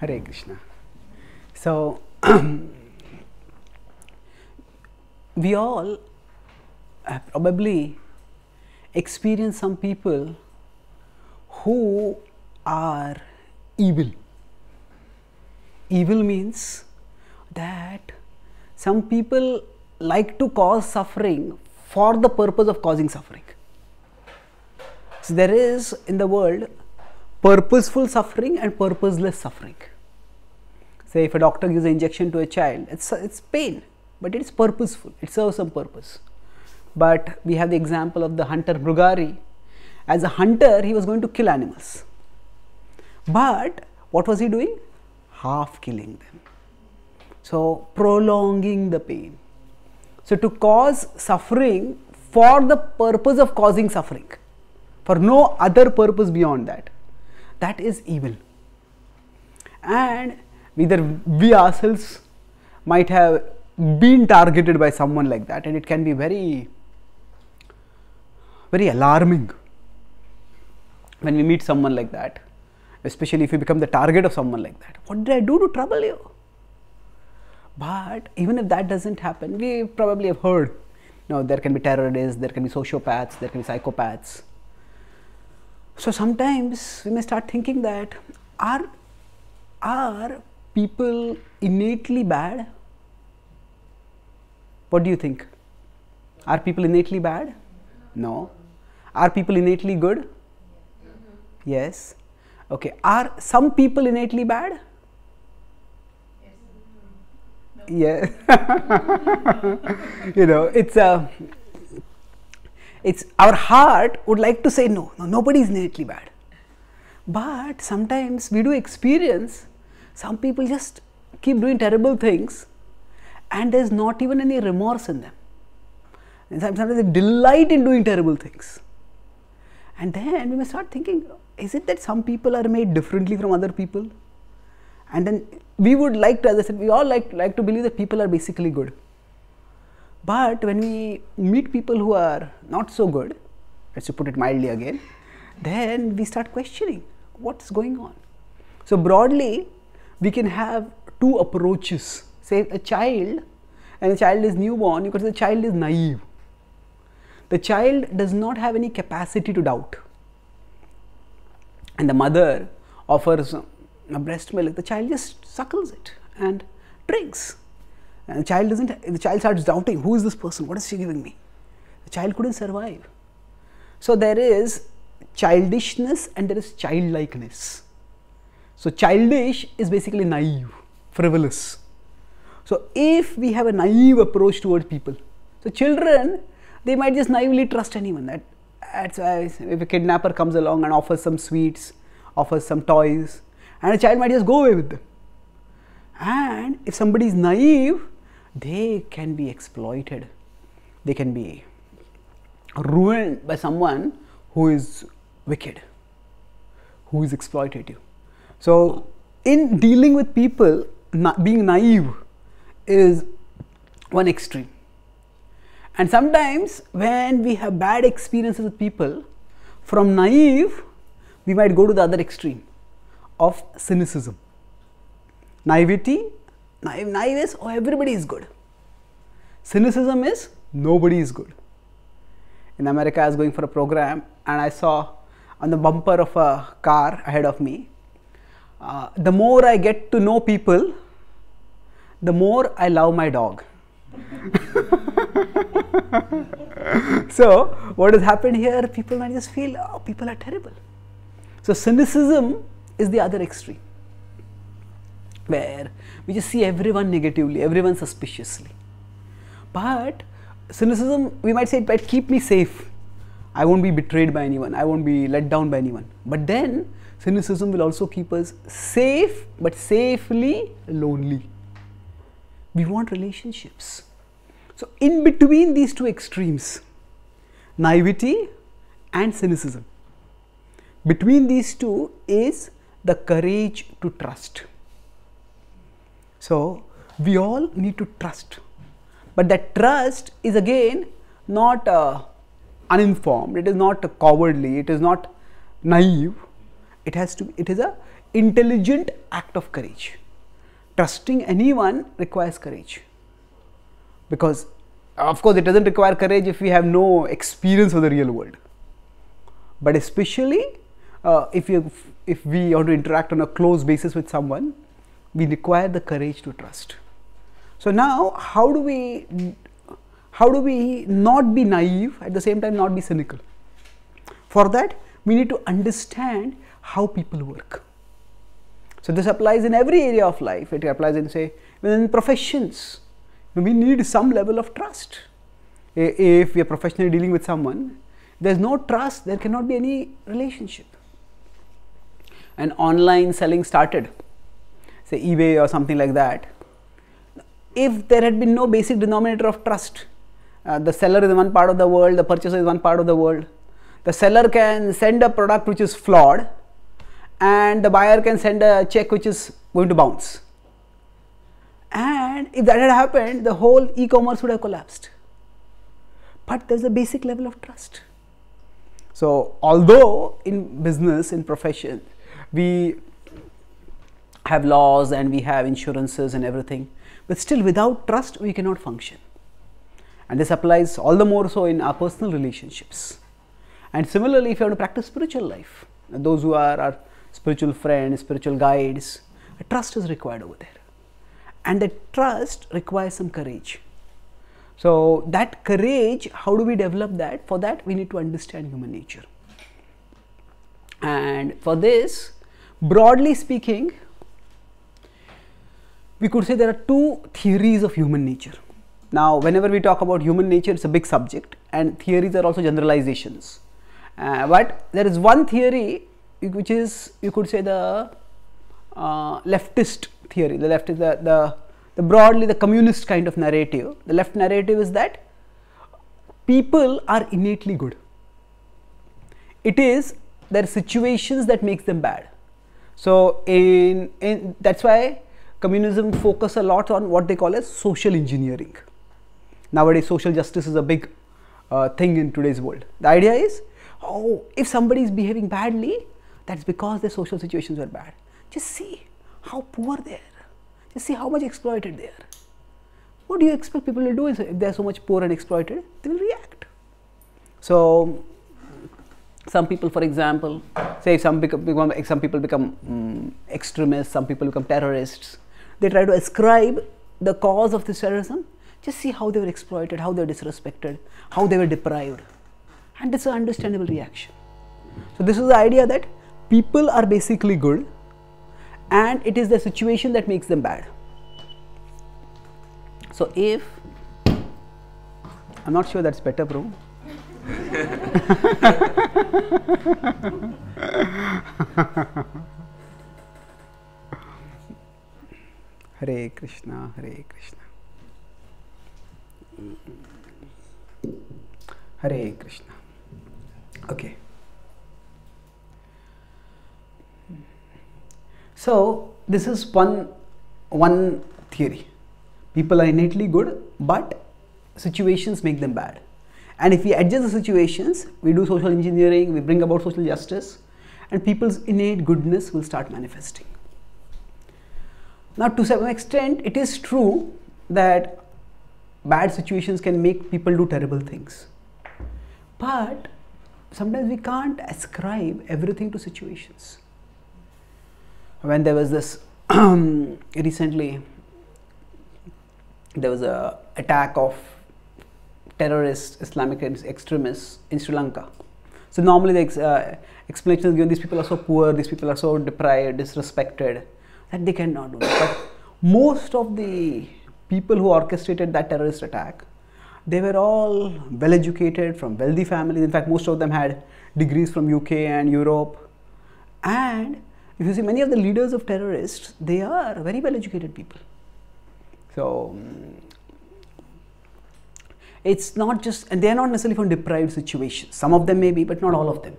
Hare Krishna. So, we all have probably experienced some people who are evil. Evil means that some people like to cause suffering for the purpose of causing suffering. So, there is in the world purposeful suffering and purposeless suffering. Say, if a doctor gives an injection to a child, it's, it's pain, but it is purposeful, it serves some purpose. But we have the example of the hunter Mrugari. As a hunter, he was going to kill animals. But what was he doing? Half killing them. So, prolonging the pain. So, to cause suffering for the purpose of causing suffering, for no other purpose beyond that, that is evil. And either we ourselves might have been targeted by someone like that, and it can be very, very alarming when we meet someone like that, especially if you become the target of someone like that. What did I do to trouble you? But even if that doesn't happen, we probably have heard, you know, there can be terrorists, there can be sociopaths, there can be psychopaths. So sometimes we may start thinking that are are people innately bad? What do you think? Are people innately bad? No. Are people innately good? Yes. Okay. Are some people innately bad? Yeah. you know, it's a. It's our heart would like to say no, no, nobody is innately bad. But sometimes we do experience some people just keep doing terrible things and there's not even any remorse in them. And sometimes they delight in doing terrible things. And then we may start thinking, is it that some people are made differently from other people? And then we would like to, as I said, we all like, like to believe that people are basically good. But when we meet people who are not so good, let's put it mildly again, then we start questioning what's going on. So, broadly, we can have two approaches. Say a child, and the child is newborn, you could say the child is naive. The child does not have any capacity to doubt. And the mother offers a breast milk, the child just suckles it and drinks. And the child doesn't, the child starts doubting who is this person? What is she giving me? The child couldn't survive. So there is childishness and there is childlikeness. So childish is basically naive, frivolous. So if we have a naive approach towards people, so children, they might just naively trust anyone. That that's why if a kidnapper comes along and offers some sweets, offers some toys, and a child might just go away with them. And if somebody is naive, they can be exploited. They can be ruined by someone who is wicked, who is exploitative. So, in dealing with people, na- being naive is one extreme. And sometimes, when we have bad experiences with people, from naive, we might go to the other extreme of cynicism. Naivety, naive, naive is, oh, everybody is good. Cynicism is, nobody is good. In America, I was going for a program and I saw on the bumper of a car ahead of me, uh, the more I get to know people, the more I love my dog. so, what has happened here? People might just feel, oh, people are terrible. So, cynicism is the other extreme, where we just see everyone negatively, everyone suspiciously. But cynicism, we might say, it might keep me safe. I won't be betrayed by anyone, I won't be let down by anyone. But then, cynicism will also keep us safe, but safely lonely. We want relationships. So, in between these two extremes, naivety and cynicism, between these two is the courage to trust. So, we all need to trust, but that trust is again not uh, uninformed, it is not cowardly, it is not naive, it has to it is a intelligent act of courage. Trusting anyone requires courage. Because of course it doesn't require courage if we have no experience of the real world. But especially uh, if you if we want to interact on a close basis with someone we require the courage to trust. So now how do we how do we not be naive at the same time not be cynical? For that we need to understand how people work. So this applies in every area of life. It applies in say in professions. We need some level of trust. If we are professionally dealing with someone, there is no trust, there cannot be any relationship. And online selling started, say eBay or something like that. If there had been no basic denominator of trust, uh, the seller is one part of the world, the purchaser is one part of the world. The seller can send a product which is flawed, and the buyer can send a check which is going to bounce and if that had happened, the whole e commerce would have collapsed. But there's a basic level of trust. So, although in business, in profession, we have laws and we have insurances and everything, but still without trust, we cannot function. And this applies all the more so in our personal relationships. And similarly, if you want to practice spiritual life, those who are our spiritual friends, spiritual guides, trust is required over there and that trust requires some courage. So, that courage, how do we develop that? For that, we need to understand human nature. And for this, broadly speaking, we could say there are two theories of human nature. Now, whenever we talk about human nature, it's a big subject, and theories are also generalizations. Uh, but there is one theory which is, you could say, the uh, leftist theory. The left is the, the, the broadly the communist kind of narrative. The left narrative is that people are innately good. It is their situations that makes them bad. So in, in that's why communism focus a lot on what they call as social engineering. Nowadays social justice is a big uh, thing in today's world. The idea is, oh, if somebody is behaving badly, that's because their social situations were bad. Just see how poor they are. Just see how much exploited they are. What do you expect people to do if they are so much poor and exploited? They will react. So, some people, for example, say some, become, some people become um, extremists, some people become terrorists. They try to ascribe the cause of this terrorism. Just see how they were exploited, how they were disrespected, how they were deprived. And it's an understandable reaction. So, this is the idea that people are basically good and it is the situation that makes them bad. So, if I am not sure that's better, bro. Hare Krishna, Hare Krishna. Hare Krishna. Okay. So, this is one, one theory. People are innately good, but situations make them bad. And if we adjust the situations, we do social engineering, we bring about social justice, and people's innate goodness will start manifesting. Now, to some extent, it is true that bad situations can make people do terrible things. But sometimes we can't ascribe everything to situations when there was this recently there was a attack of terrorist Islamic extremists in Sri Lanka. So normally the ex, uh, explanation is given: these people are so poor, these people are so deprived, disrespected, that they cannot do. But most of the people who orchestrated that terrorist attack, they were all well educated from wealthy families. In fact, most of them had degrees from UK and Europe, and if you see many of the leaders of terrorists, they are very well educated people. So mm, it's not just, and they are not necessarily from deprived situations. Some of them may be, but not all of them.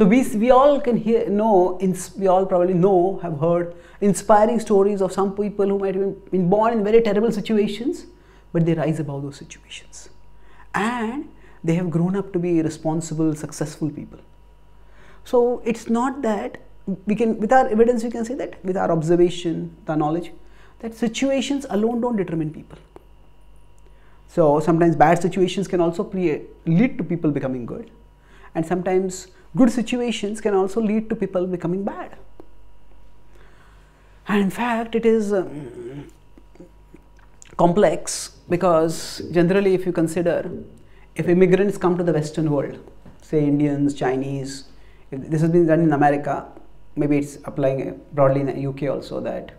So we, we all can hear, know, we all probably know, have heard inspiring stories of some people who might have been born in very terrible situations, but they rise above those situations. And they have grown up to be responsible, successful people. So it's not that we can, with our evidence, we can say that with our observation, the knowledge, that situations alone don't determine people. So sometimes bad situations can also pre- lead to people becoming good, and sometimes good situations can also lead to people becoming bad. And in fact, it is um, complex because generally, if you consider if immigrants come to the Western world, say Indians, Chinese, this has been done in America, maybe it's applying broadly in the UK also that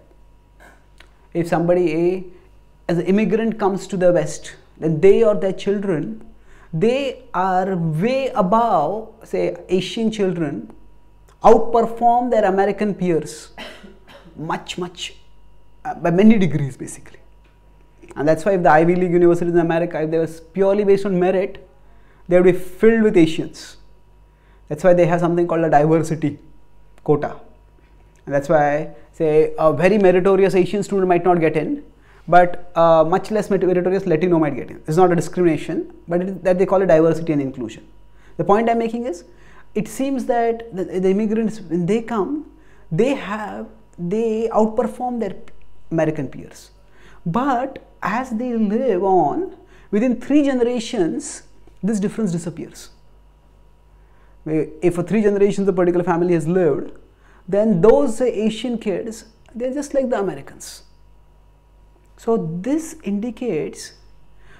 if somebody a as an immigrant comes to the West, then they or their children, they are way above, say, Asian children, outperform their American peers much, much, uh, by many degrees basically. And that's why if the Ivy League universities in America, if they were purely based on merit, they would be filled with Asians. That's why they have something called a diversity quota. And that's why, say, a very meritorious Asian student might not get in, but uh, much less meritorious Latino might get in. It's not a discrimination, but it, that they call it diversity and inclusion. The point I'm making is, it seems that the, the immigrants, when they come, they have, they outperform their American peers. But as they live on, within three generations, this difference disappears. If for three generations a particular family has lived, then those Asian kids, they're just like the Americans. So this indicates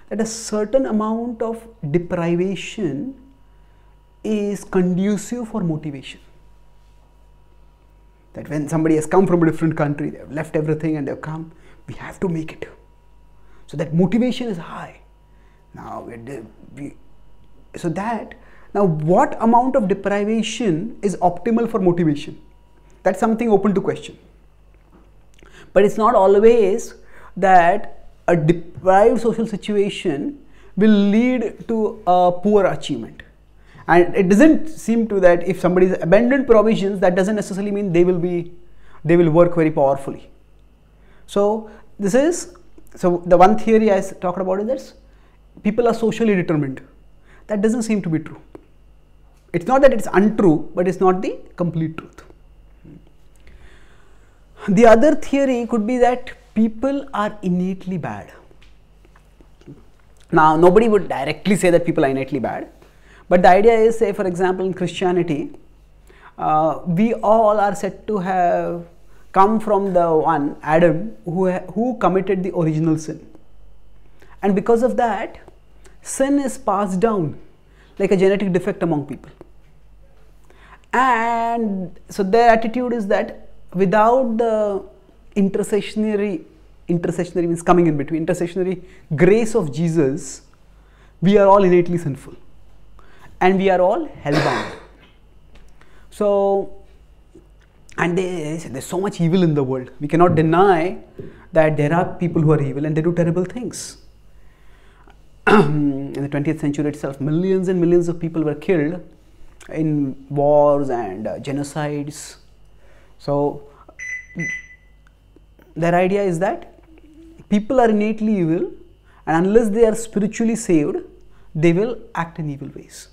that a certain amount of deprivation is conducive for motivation. That when somebody has come from a different country, they've left everything and they've come, we have to make it. So that motivation is high. Now, we, so that now what amount of deprivation is optimal for motivation? That's something open to question. But it's not always that a deprived social situation will lead to a poor achievement. And it doesn't seem to that if somebody has abandoned provisions, that doesn't necessarily mean they will be they will work very powerfully. So this is so the one theory I talked about is this people are socially determined. That doesn't seem to be true. It's not that it's untrue, but it's not the complete truth. The other theory could be that people are innately bad. Now, nobody would directly say that people are innately bad, but the idea is, say, for example, in Christianity, uh, we all are said to have come from the one, Adam, who, who committed the original sin. And because of that, sin is passed down like a genetic defect among people. And so their attitude is that without the intercessionary, intercessionary means coming in between, intercessionary grace of Jesus, we are all innately sinful and we are all hellbound. So, and they, there's so much evil in the world. We cannot deny that there are people who are evil and they do terrible things. in the 20th century itself, millions and millions of people were killed in wars and uh, genocides. So, their idea is that people are innately evil, and unless they are spiritually saved, they will act in evil ways.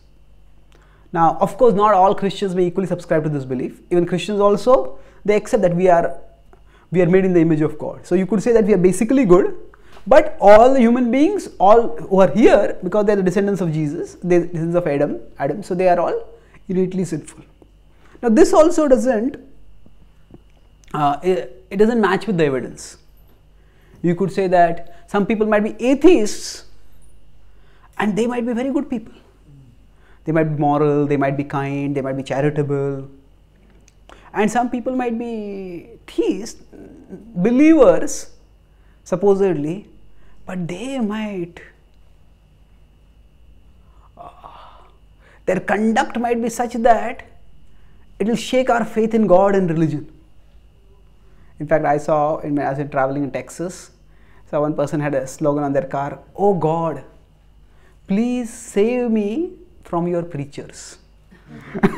Now, of course, not all Christians may equally subscribe to this belief. Even Christians also they accept that we are we are made in the image of God. So you could say that we are basically good, but all the human beings, all who are here, because they are the descendants of Jesus, they descendants of Adam, Adam, so they are all innately sinful. Now this also doesn't uh, it, doesn't match with the evidence. You could say that some people might be atheists and they might be very good people. They might be moral, they might be kind, they might be charitable. And some people might be theists, believers, supposedly, but they might, uh, their conduct might be such that it will shake our faith in God and religion. In fact, I saw in my, as I was traveling in Texas, so one person had a slogan on their car, Oh God, please save me from your preachers.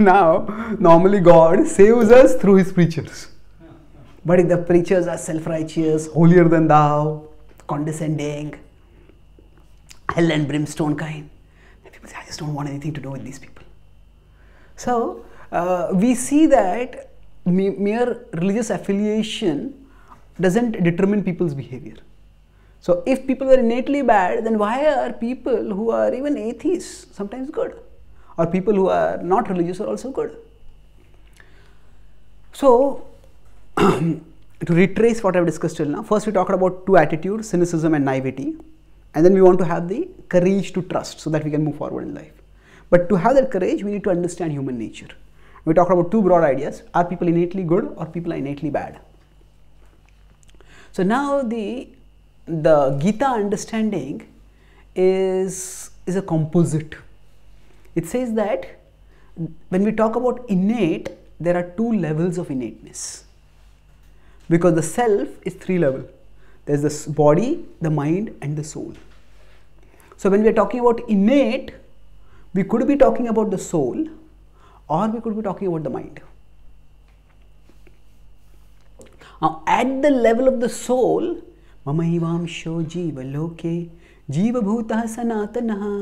now, normally God saves us through his preachers. But if the preachers are self righteous, holier than thou, condescending, hell and brimstone kind, people say, I just don't want anything to do with these people. So uh, we see that mere religious affiliation doesn't determine people's behavior. So if people were innately bad, then why are people who are even atheists sometimes good? Or people who are not religious are also good? So to retrace what I've discussed till now, first we talked about two attitudes, cynicism and naivety. And then we want to have the courage to trust so that we can move forward in life. But to have that courage, we need to understand human nature. We talked about two broad ideas are people innately good or people are innately bad? So now the, the Gita understanding is, is a composite. It says that when we talk about innate, there are two levels of innateness because the self is three level there's this body the mind and the soul so when we are talking about innate we could be talking about the soul or we could be talking about the mind now at the level of the soul mamahivamsho jiva loke jiva bhutah sanatanaha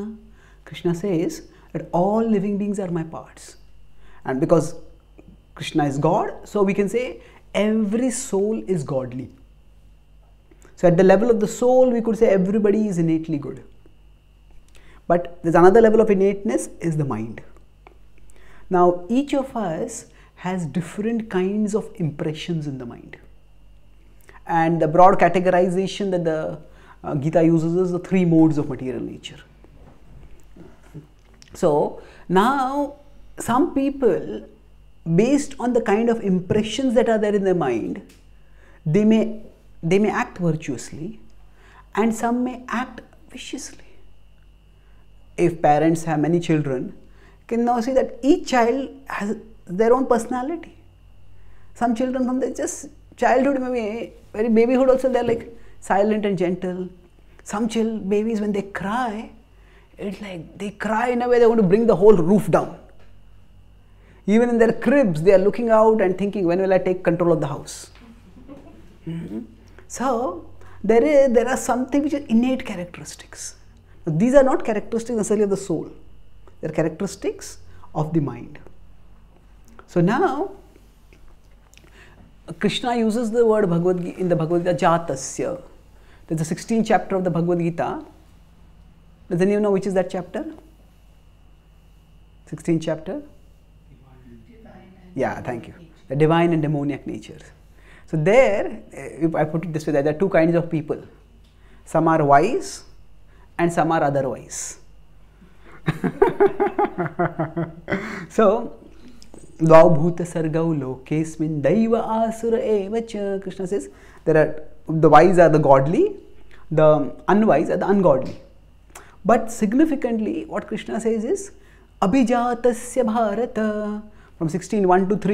krishna says that all living beings are my parts and because krishna is god so we can say every soul is godly. So, at the level of the soul, we could say everybody is innately good. But there's another level of innateness is the mind. Now, each of us has different kinds of impressions in the mind. And the broad categorization that the uh, Gita uses is the three modes of material nature. So, now some people based on the kind of impressions that are there in their mind, they may, they may act virtuously and some may act viciously. If parents have many children, can now see that each child has their own personality. Some children from the just childhood, maybe very babyhood also, they're like silent and gentle. Some child babies, when they cry, it's like they cry in a way they want to bring the whole roof down even in their cribs, they are looking out and thinking, when will I take control of the house? Mm-hmm. So, there, is, there are something which are innate characteristics. These are not characteristics necessarily of the soul, they are characteristics of the mind. So, now Krishna uses the word Bhagavad Gita in the Bhagavad Gita, Jatasya. There's the 16th chapter of the Bhagavad Gita. Does anyone know which is that chapter? 16th chapter? Yeah, thank you. The divine and demoniac natures. So there, eh, if I put it this way, there are two kinds of people. Some are wise and some are otherwise. सो द्वाभूत सर्गौ लोकेस्मिन दैव आसुर एवच Krishna says there are the wise are the godly the unwise are the ungodly but significantly what Krishna says is अभिजातस्य Bharat from 16:1 to 3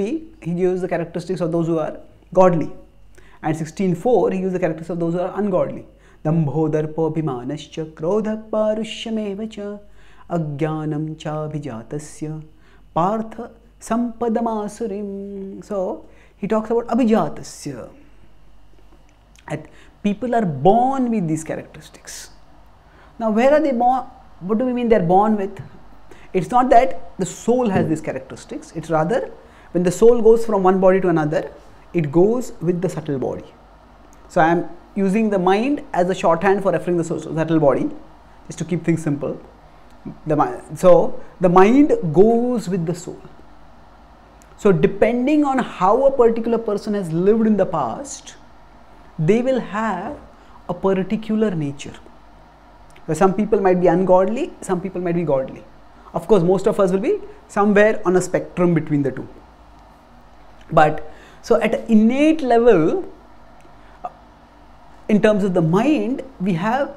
he gives the characteristics of those who are godly and 16:4 he gives the characteristics of those who are ungodly दम्भोदर्पोभिमानश्च क्रोधपारुष्यमेव च cha abhijatasya partha sampadamasurim. So, he talks about abhijatasya. People are born with these characteristics. Now, where are they born? What do we mean they are born with? It's not that the soul has these characteristics, it's rather when the soul goes from one body to another, it goes with the subtle body. So I am using the mind as a shorthand for referring the subtle body, just to keep things simple. The mind, so the mind goes with the soul. So depending on how a particular person has lived in the past, they will have a particular nature. Where some people might be ungodly, some people might be godly. Of course, most of us will be somewhere on a spectrum between the two. But so at an innate level, in terms of the mind, we have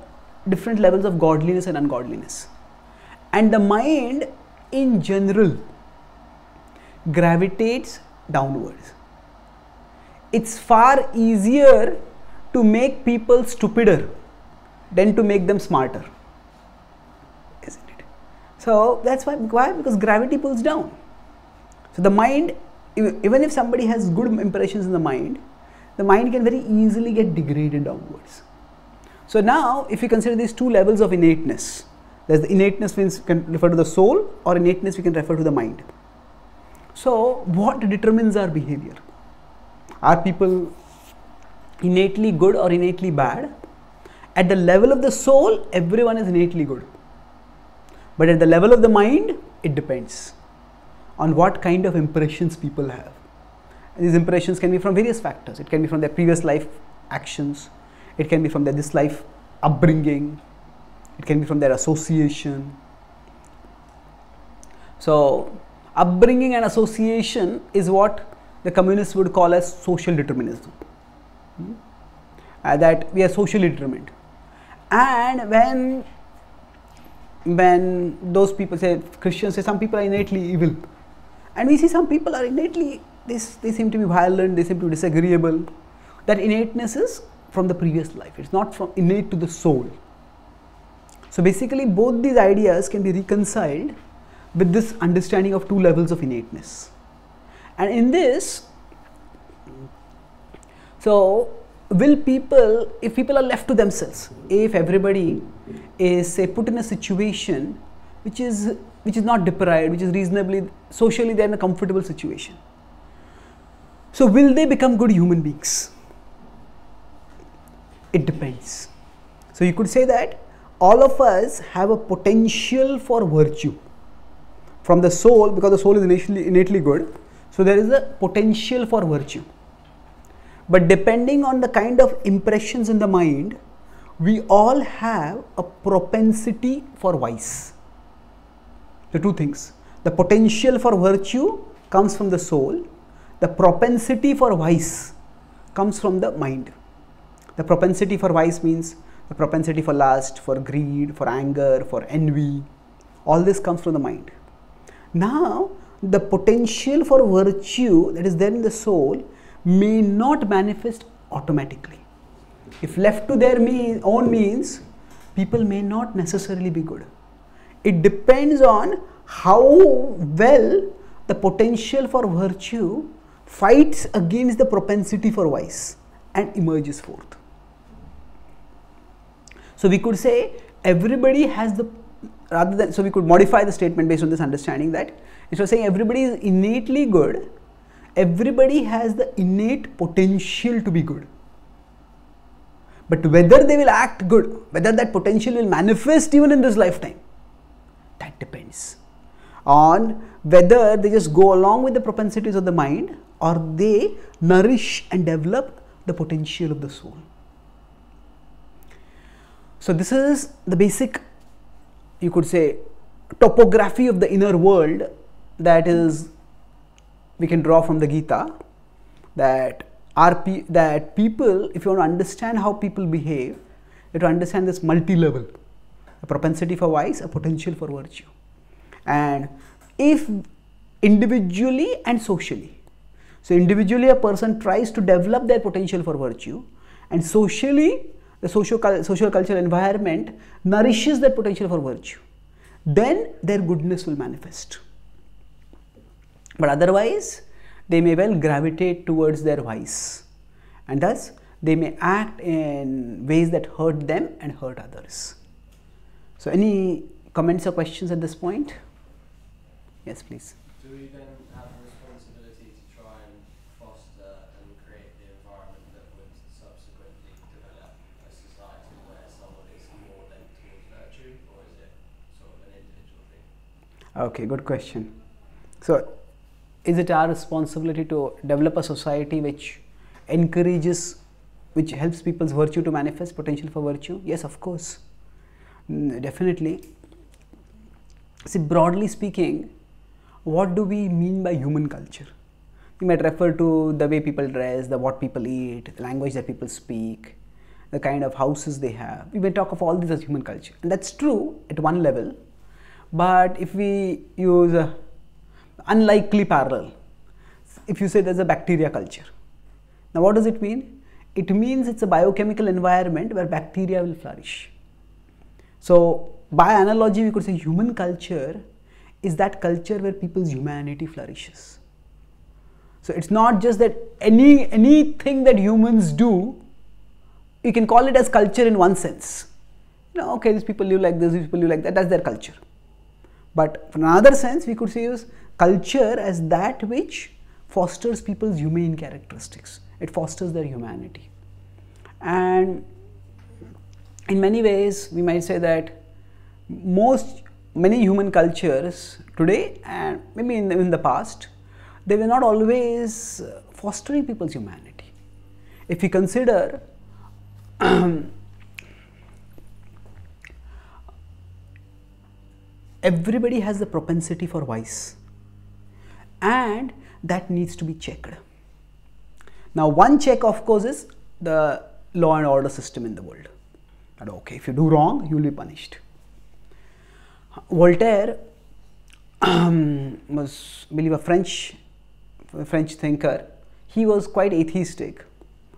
different levels of godliness and ungodliness. And the mind in general gravitates downwards. It's far easier to make people stupider than to make them smarter. Isn't it? So that's why, why? Because gravity pulls down. So the mind, even if somebody has good impressions in the mind, the mind can very easily get degraded downwards. So now, if you consider these two levels of innateness, there's the innateness means we can refer to the soul, or innateness we can refer to the mind. So, what determines our behavior? Are people innately good or innately bad? At the level of the soul, everyone is innately good. But at the level of the mind, it depends on what kind of impressions people have. And these impressions can be from various factors. It can be from their previous life actions, it can be from their this life upbringing, it can be from their association. So, upbringing and association is what the communists would call as social determinism. Hmm? Uh, that we are socially determined. And when when those people say Christians say some people are innately evil, and we see some people are innately this they seem to be violent, they seem to be disagreeable. That innateness is from the previous life. It's not from innate to the soul. So basically, both these ideas can be reconciled with this understanding of two levels of innateness. And in this, so will people, if people are left to themselves, if everybody is say put in a situation which is which is not deprived, which is reasonably socially they're in a comfortable situation. So will they become good human beings? It depends. So you could say that all of us have a potential for virtue from the soul because the soul is innately, innately good. So there is a potential for virtue. But depending on the kind of impressions in the mind, we all have a propensity for vice. The two things. The potential for virtue comes from the soul, the propensity for vice comes from the mind. The propensity for vice means the propensity for lust, for greed, for anger, for envy. All this comes from the mind. Now, the potential for virtue that is there in the soul may not manifest automatically. If left to their mean, own means, people may not necessarily be good. It depends on how well the potential for virtue fights against the propensity for vice and emerges forth. So we could say everybody has the rather than so we could modify the statement based on this understanding that instead of saying everybody is innately good, everybody has the innate potential to be good. But whether they will act good, whether that potential will manifest even in this lifetime, that depends on whether they just go along with the propensities of the mind or they nourish and develop the potential of the soul. So this is the basic, you could say, topography of the inner world that is we can draw from the Gita that pe- that people, if you want to understand how people behave, you have to understand this multi-level, a propensity for vice, a potential for virtue, and if individually and socially. So individually, a person tries to develop their potential for virtue, and socially, the social, social cultural environment nourishes that potential for virtue, then their goodness will manifest. But otherwise, they may well gravitate towards their vice, and thus they may act in ways that hurt them and hurt others. So, any comments or questions at this point? Yes, please. Do we then have a responsibility to try and foster and create the environment that would subsequently develop a society where someone is more bent towards virtue, or is it sort of an individual thing? Okay, good question. So, is it our responsibility to develop a society which encourages, which helps people's virtue to manifest, potential for virtue? Yes, of course. Mm, definitely. See, broadly speaking, what do we mean by human culture? We might refer to the way people dress, the what people eat, the language that people speak, the kind of houses they have. We may talk of all this as human culture, and that's true at one level. But if we use a unlikely parallel, if you say there's a bacteria culture, now what does it mean? It means it's a biochemical environment where bacteria will flourish. So, by analogy, we could say human culture is that culture where people's humanity flourishes. So it's not just that any anything that humans do, you can call it as culture in one sense. You know, okay, these people live like this, these people live like that, that's their culture. But from another sense, we could is culture as that which fosters people's humane characteristics. It fosters their humanity. And in many ways, we might say that most many human cultures today and maybe in the, in the past, they were not always fostering people's humanity. If we consider um, everybody has the propensity for vice and that needs to be checked. Now, one check, of course, is the law and order system in the world. Okay, if you do wrong, you will be punished. Voltaire um, was, I believe, a French, French thinker. He was quite atheistic.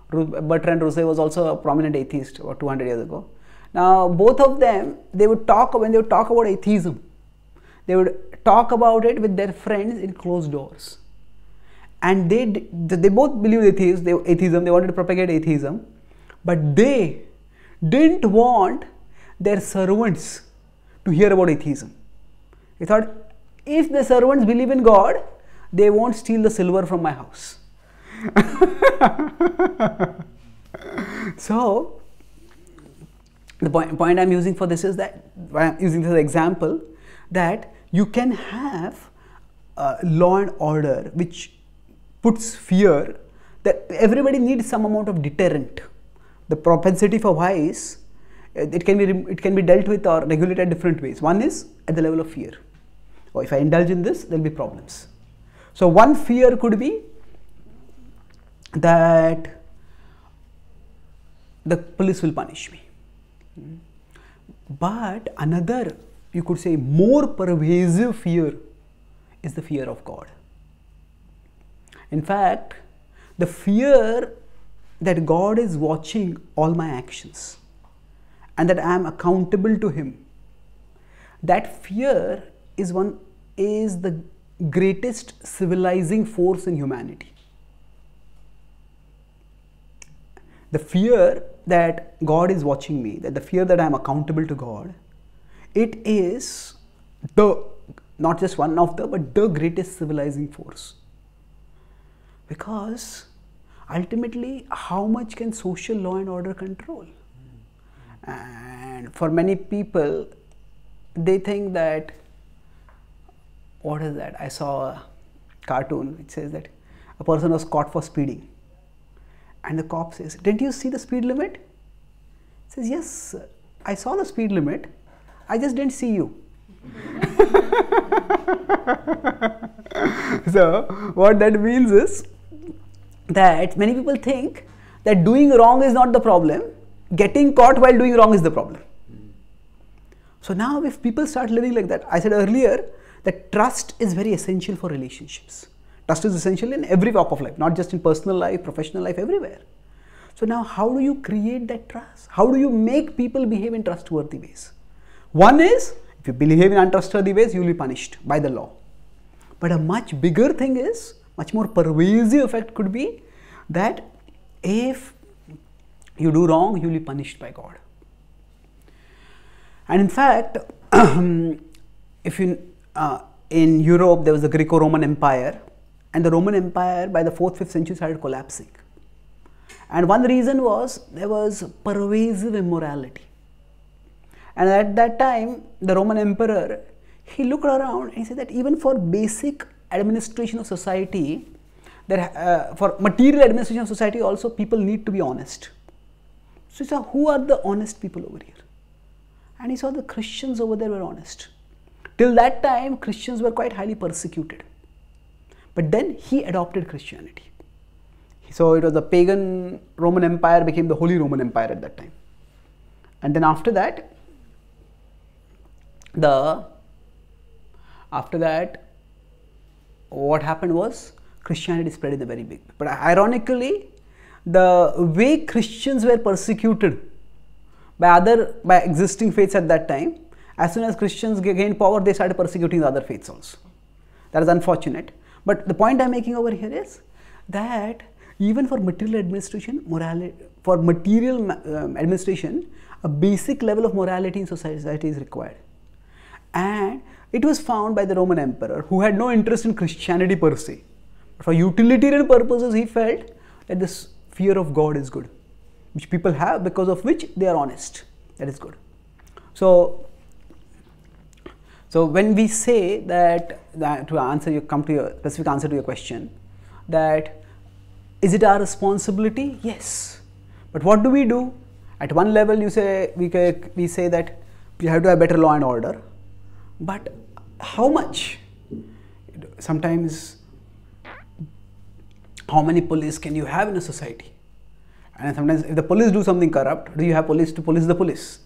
Bertrand Russell was also a prominent atheist about 200 years ago. Now, both of them, they would talk when they would talk about atheism. They would talk about it with their friends in closed doors. And they they both believed atheism they, atheism they wanted to propagate atheism but they didn't want their servants to hear about atheism. They thought if the servants believe in god they won't steal the silver from my house. So the point, point i'm using for this is that i'm using this example that you can have uh, law and order which puts fear that everybody needs some amount of deterrent. The propensity for vice, it can be it can be dealt with or regulated different ways. One is at the level of fear. Or if I indulge in this, there will be problems. So one fear could be that the police will punish me. But another, you could say, more pervasive fear is the fear of God. In fact, the fear that God is watching all my actions and that I am accountable to Him, that fear is one is the greatest civilizing force in humanity. The fear that God is watching me, that the fear that I am accountable to God, it is the not just one of the but the greatest civilizing force. Because ultimately how much can social law and order control? And for many people they think that what is that? I saw a cartoon which says that a person was caught for speeding. And the cop says didn't you see the speed limit? He says yes i saw the speed limit i just didn't see you so what that means is that many people think that doing wrong is not the problem, getting caught while doing wrong is the problem. So now, if people start living like that, I said earlier that trust is very essential for relationships. Trust is essential in every walk of life, not just in personal life, professional life, everywhere. So now, how do you create that trust? How do you make people behave in trustworthy ways? One is if you behave in untrustworthy ways, you will be punished by the law. But a much bigger thing is much more pervasive effect could be that if you do wrong, you will be punished by God. And in fact, if you uh, in Europe there was the Greco-Roman Empire, and the Roman Empire by the fourth, fifth century started collapsing. And one reason was there was pervasive immorality. And at that time, the Roman emperor he looked around and he said that even for basic administration of society, there, uh, for material administration of society also people need to be honest. So he saw who are the honest people over here? And he saw the Christians over there were honest. Till that time, Christians were quite highly persecuted. But then he adopted Christianity. So it was the pagan Roman Empire became the Holy Roman Empire at that time. And then after that, the after that what happened was Christianity spread in a very big. But ironically, the way Christians were persecuted by other by existing faiths at that time, as soon as Christians gained power, they started persecuting the other faiths also. That is unfortunate. But the point I'm making over here is that even for material administration, morality for material um, administration, a basic level of morality in society is required. And it was found by the Roman emperor who had no interest in Christianity per se. For utilitarian purposes, he felt that this fear of God is good, which people have because of which they are honest. That is good. So, so when we say that, that to answer you come to your specific answer to your question, that is it our responsibility? Yes. But what do we do? At one level, you say we we say that we have to have better law and order, but how much? Sometimes, how many police can you have in a society? And sometimes, if the police do something corrupt, do you have police to police the police?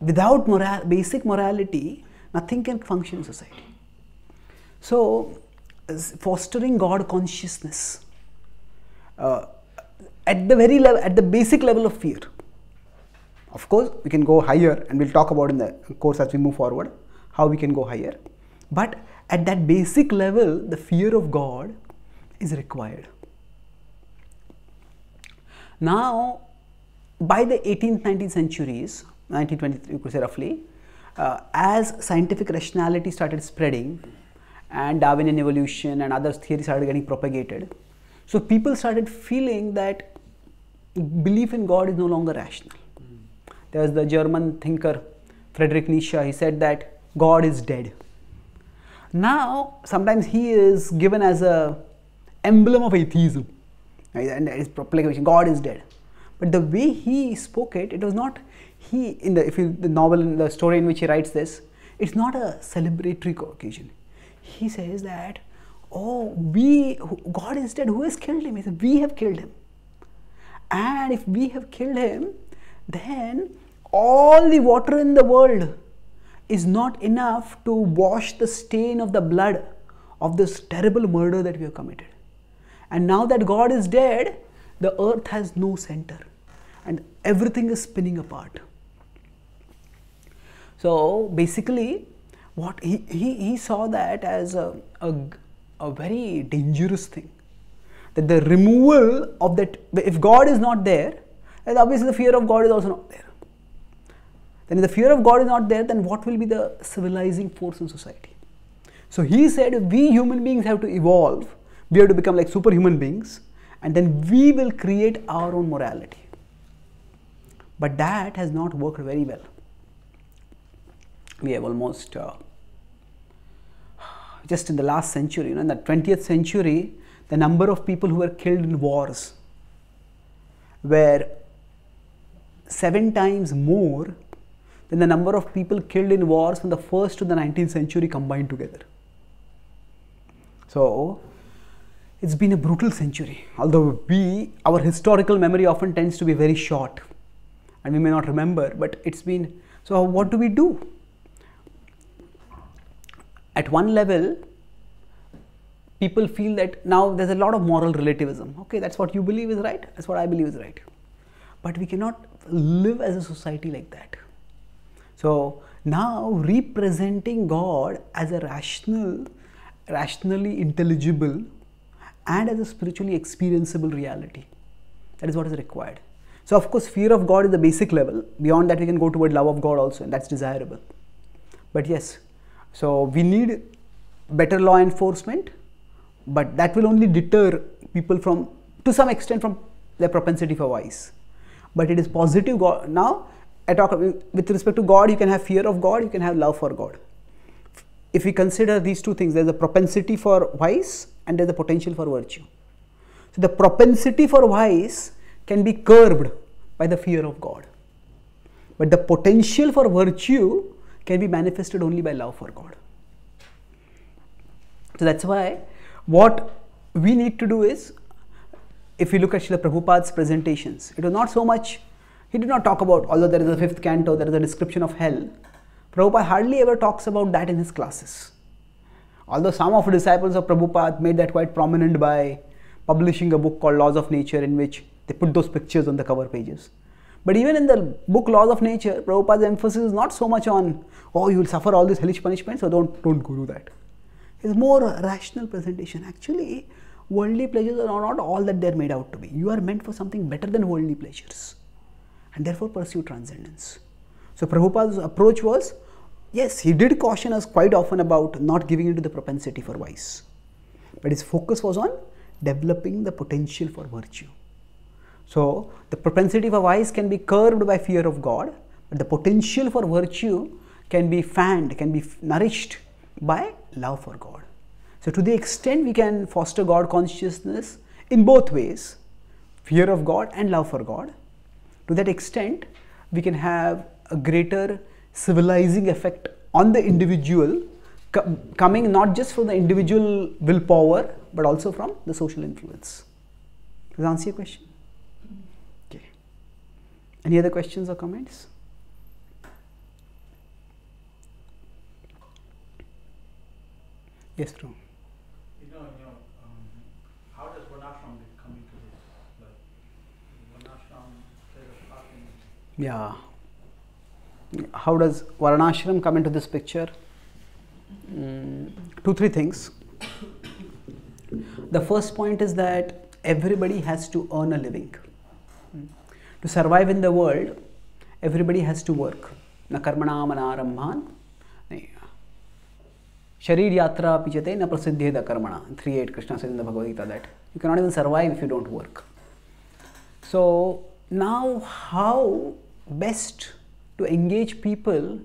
Without moral, basic morality, nothing can function in society. So, fostering God consciousness uh, at the very level, at the basic level of fear. Of course, we can go higher, and we'll talk about in the course as we move forward how we can go higher. But at that basic level, the fear of God is required. Now, by the 18th, 19th centuries, 1923, you could say roughly, uh, as scientific rationality started spreading and Darwinian evolution and other theories started getting propagated, so people started feeling that belief in God is no longer rational. There was the German thinker Friedrich Nietzsche, he said that God is dead. Now, sometimes he is given as a emblem of atheism, and his proclamation, God is dead. But the way he spoke it, it was not he in the if you, the novel in the story in which he writes this, it's not a celebratory occasion. He says that, oh, we God is dead. Who has killed him? He said, we have killed him. And if we have killed him, then all the water in the world is not enough to wash the stain of the blood of this terrible murder that we have committed. And now that God is dead, the earth has no center and everything is spinning apart. So basically, what he, he, he saw that as a, a, a very dangerous thing. That the removal of that, if God is not there, then obviously the fear of God is also not there. Then if the fear of God is not there, then what will be the civilizing force in society? So he said, we human beings have to evolve. We have to become like superhuman beings, and then we will create our own morality. But that has not worked very well. We have almost uh, just in the last century, you know, in the 20th century, the number of people who were killed in wars were seven times more than the number of people killed in wars from the first to the 19th century combined together. So, it's been a brutal century. Although we, our historical memory often tends to be very short and we may not remember, but it's been. So, what do we do? At one level, people feel that now there's a lot of moral relativism. Okay, that's what you believe is right, that's what I believe is right. But we cannot live as a society like that. So now representing God as a rational, rationally intelligible, and as a spiritually experienceable reality. That is what is required. So, of course, fear of God is the basic level. Beyond that, we can go toward love of God also, and that's desirable. But yes, so we need better law enforcement, but that will only deter people from, to some extent, from their propensity for vice. But it is positive God. Now, I talk with respect to God, you can have fear of God, you can have love for God. If we consider these two things, there's a propensity for vice and there's a potential for virtue. So the propensity for vice can be curbed by the fear of God. But the potential for virtue can be manifested only by love for God. So that's why what we need to do is, if we look at Srila Prabhupada's presentations, it was not so much he did not talk about, although there is a fifth canto, there is a description of hell. Prabhupada hardly ever talks about that in his classes. Although some of the disciples of Prabhupada made that quite prominent by publishing a book called Laws of Nature in which they put those pictures on the cover pages. But even in the book Laws of Nature, Prabhupada's emphasis is not so much on, oh, you will suffer all these hellish punishments, so don't, don't go do that. It's more rational presentation. Actually, worldly pleasures are not all that they're made out to be. You are meant for something better than worldly pleasures and therefore pursue transcendence. So Prabhupada's approach was yes, he did caution us quite often about not giving into the propensity for vice. But his focus was on developing the potential for virtue. So, the propensity for vice can be curbed by fear of God, but the potential for virtue can be fanned, can be nourished by love for God. So, to the extent we can foster God consciousness in both ways, fear of God and love for God, to that extent we can have a greater civilizing effect on the individual co- coming not just from the individual willpower but also from the social influence. Does that answer your question? Okay. Any other questions or comments? Yes, true. You know, you know, um, how does Varnashram come into this? Like, Varnashram plays a part in Yeah. How does Varanashram come into this picture? Mm, two, three things. The first point is that everybody has to earn a living. Mm. To survive in the world, everybody has to work. न कर्मणाम अनारंभान नहीं शरीर यात्रा पिचते न प्रसिद्धि the कर्मणा three eight Krishna says in the Bhagavad Gita that you cannot even survive if you don't work. So now how best to engage people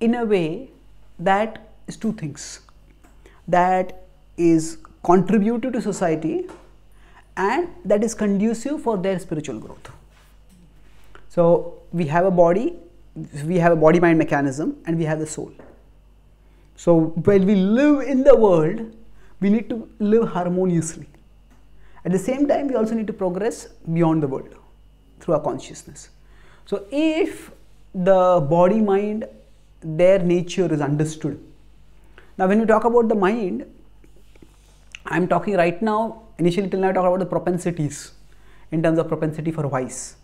in a way that is two things that is contributive to society and that is conducive for their spiritual growth. So we have a body, we have a body mind mechanism and we have the soul. So when we live in the world, we need to live harmoniously. At the same time, we also need to progress beyond the world through our consciousness. So if the body mind, their nature is understood. Now, when you talk about the mind, I'm talking right now, initially till now I talked about the propensities in terms of propensity for vice.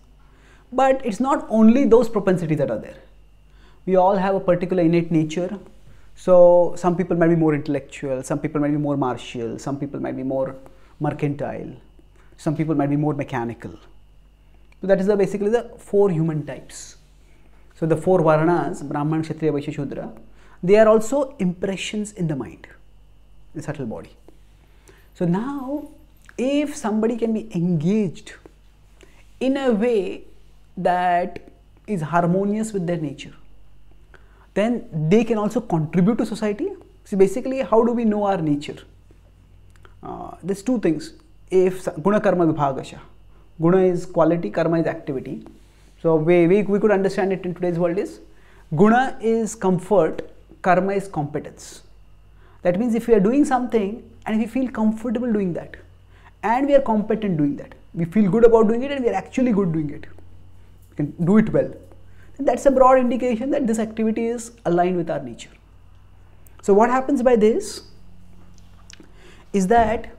But it's not only those propensities that are there. We all have a particular innate nature. So some people might be more intellectual, some people might be more martial, some people might be more mercantile, some people might be more mechanical. So that is the, basically the four human types. So the four varnas, Brahman, Kshatriya, Vaishya, Shudra, they are also impressions in the mind, the subtle body. So now, if somebody can be engaged in a way that is harmonious with their nature, then they can also contribute to society. See, basically, how do we know our nature? Uh, there's two things. If guna karma vibhagasha, guna is quality, karma is activity. So way we, we could understand it in today's world is guna is comfort, karma is competence. That means if we are doing something and we feel comfortable doing that and we are competent doing that, we feel good about doing it and we are actually good doing it, we can do it well. Then that's a broad indication that this activity is aligned with our nature. So what happens by this is that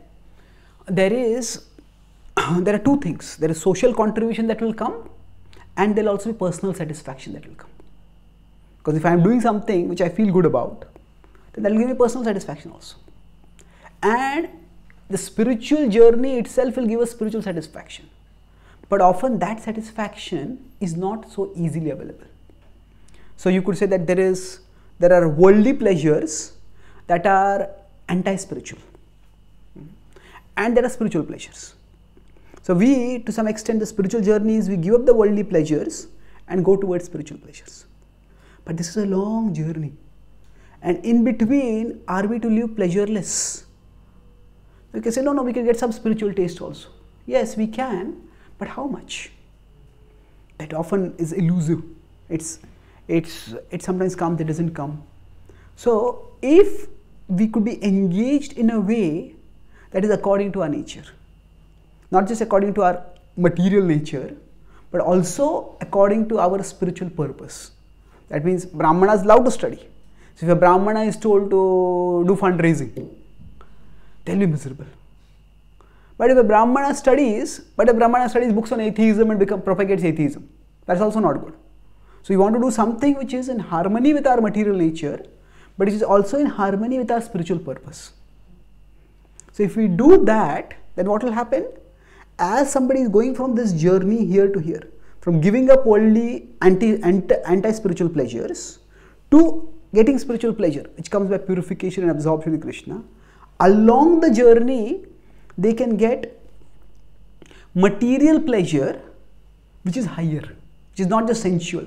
there is there are two things. There is social contribution that will come and there will also be personal satisfaction that will come. Because if I am doing something which I feel good about, then that will give me personal satisfaction also. And the spiritual journey itself will give us spiritual satisfaction. But often that satisfaction is not so easily available. So you could say that there is there are worldly pleasures that are anti-spiritual. And there are spiritual pleasures. So we, to some extent, the spiritual journey is we give up the worldly pleasures and go towards spiritual pleasures. But this is a long journey. And in between, are we to live pleasureless? We can say, no, no, we can get some spiritual taste also. Yes, we can, but how much? That often is elusive. It's, it's, it sometimes comes, it doesn't come. So, if we could be engaged in a way that is according to our nature, not just according to our material nature, but also according to our spiritual purpose. That means Brahmanas love to study. So if a Brahmana is told to do fundraising, they'll be miserable. But if a Brahmana studies, but a Brahmana studies books on atheism and become, propagates atheism, that's also not good. So we want to do something which is in harmony with our material nature, but it is also in harmony with our spiritual purpose. So if we do that, then what will happen? As somebody is going from this journey here to here, from giving up worldly anti, anti, anti spiritual pleasures to getting spiritual pleasure, which comes by purification and absorption in Krishna, along the journey, they can get material pleasure, which is higher, which is not just sensual.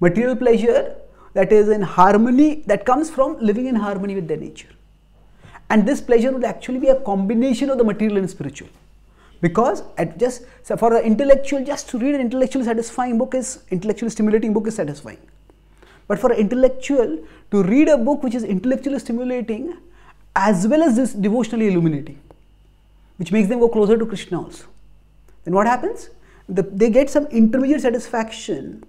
Material pleasure that is in harmony, that comes from living in harmony with their nature. And this pleasure would actually be a combination of the material and spiritual. Because at just so for the intellectual, just to read an intellectually satisfying book is intellectually stimulating book is satisfying. But for an intellectual to read a book which is intellectually stimulating as well as this devotionally illuminating, which makes them go closer to Krishna also. Then what happens? The, they get some intermediate satisfaction,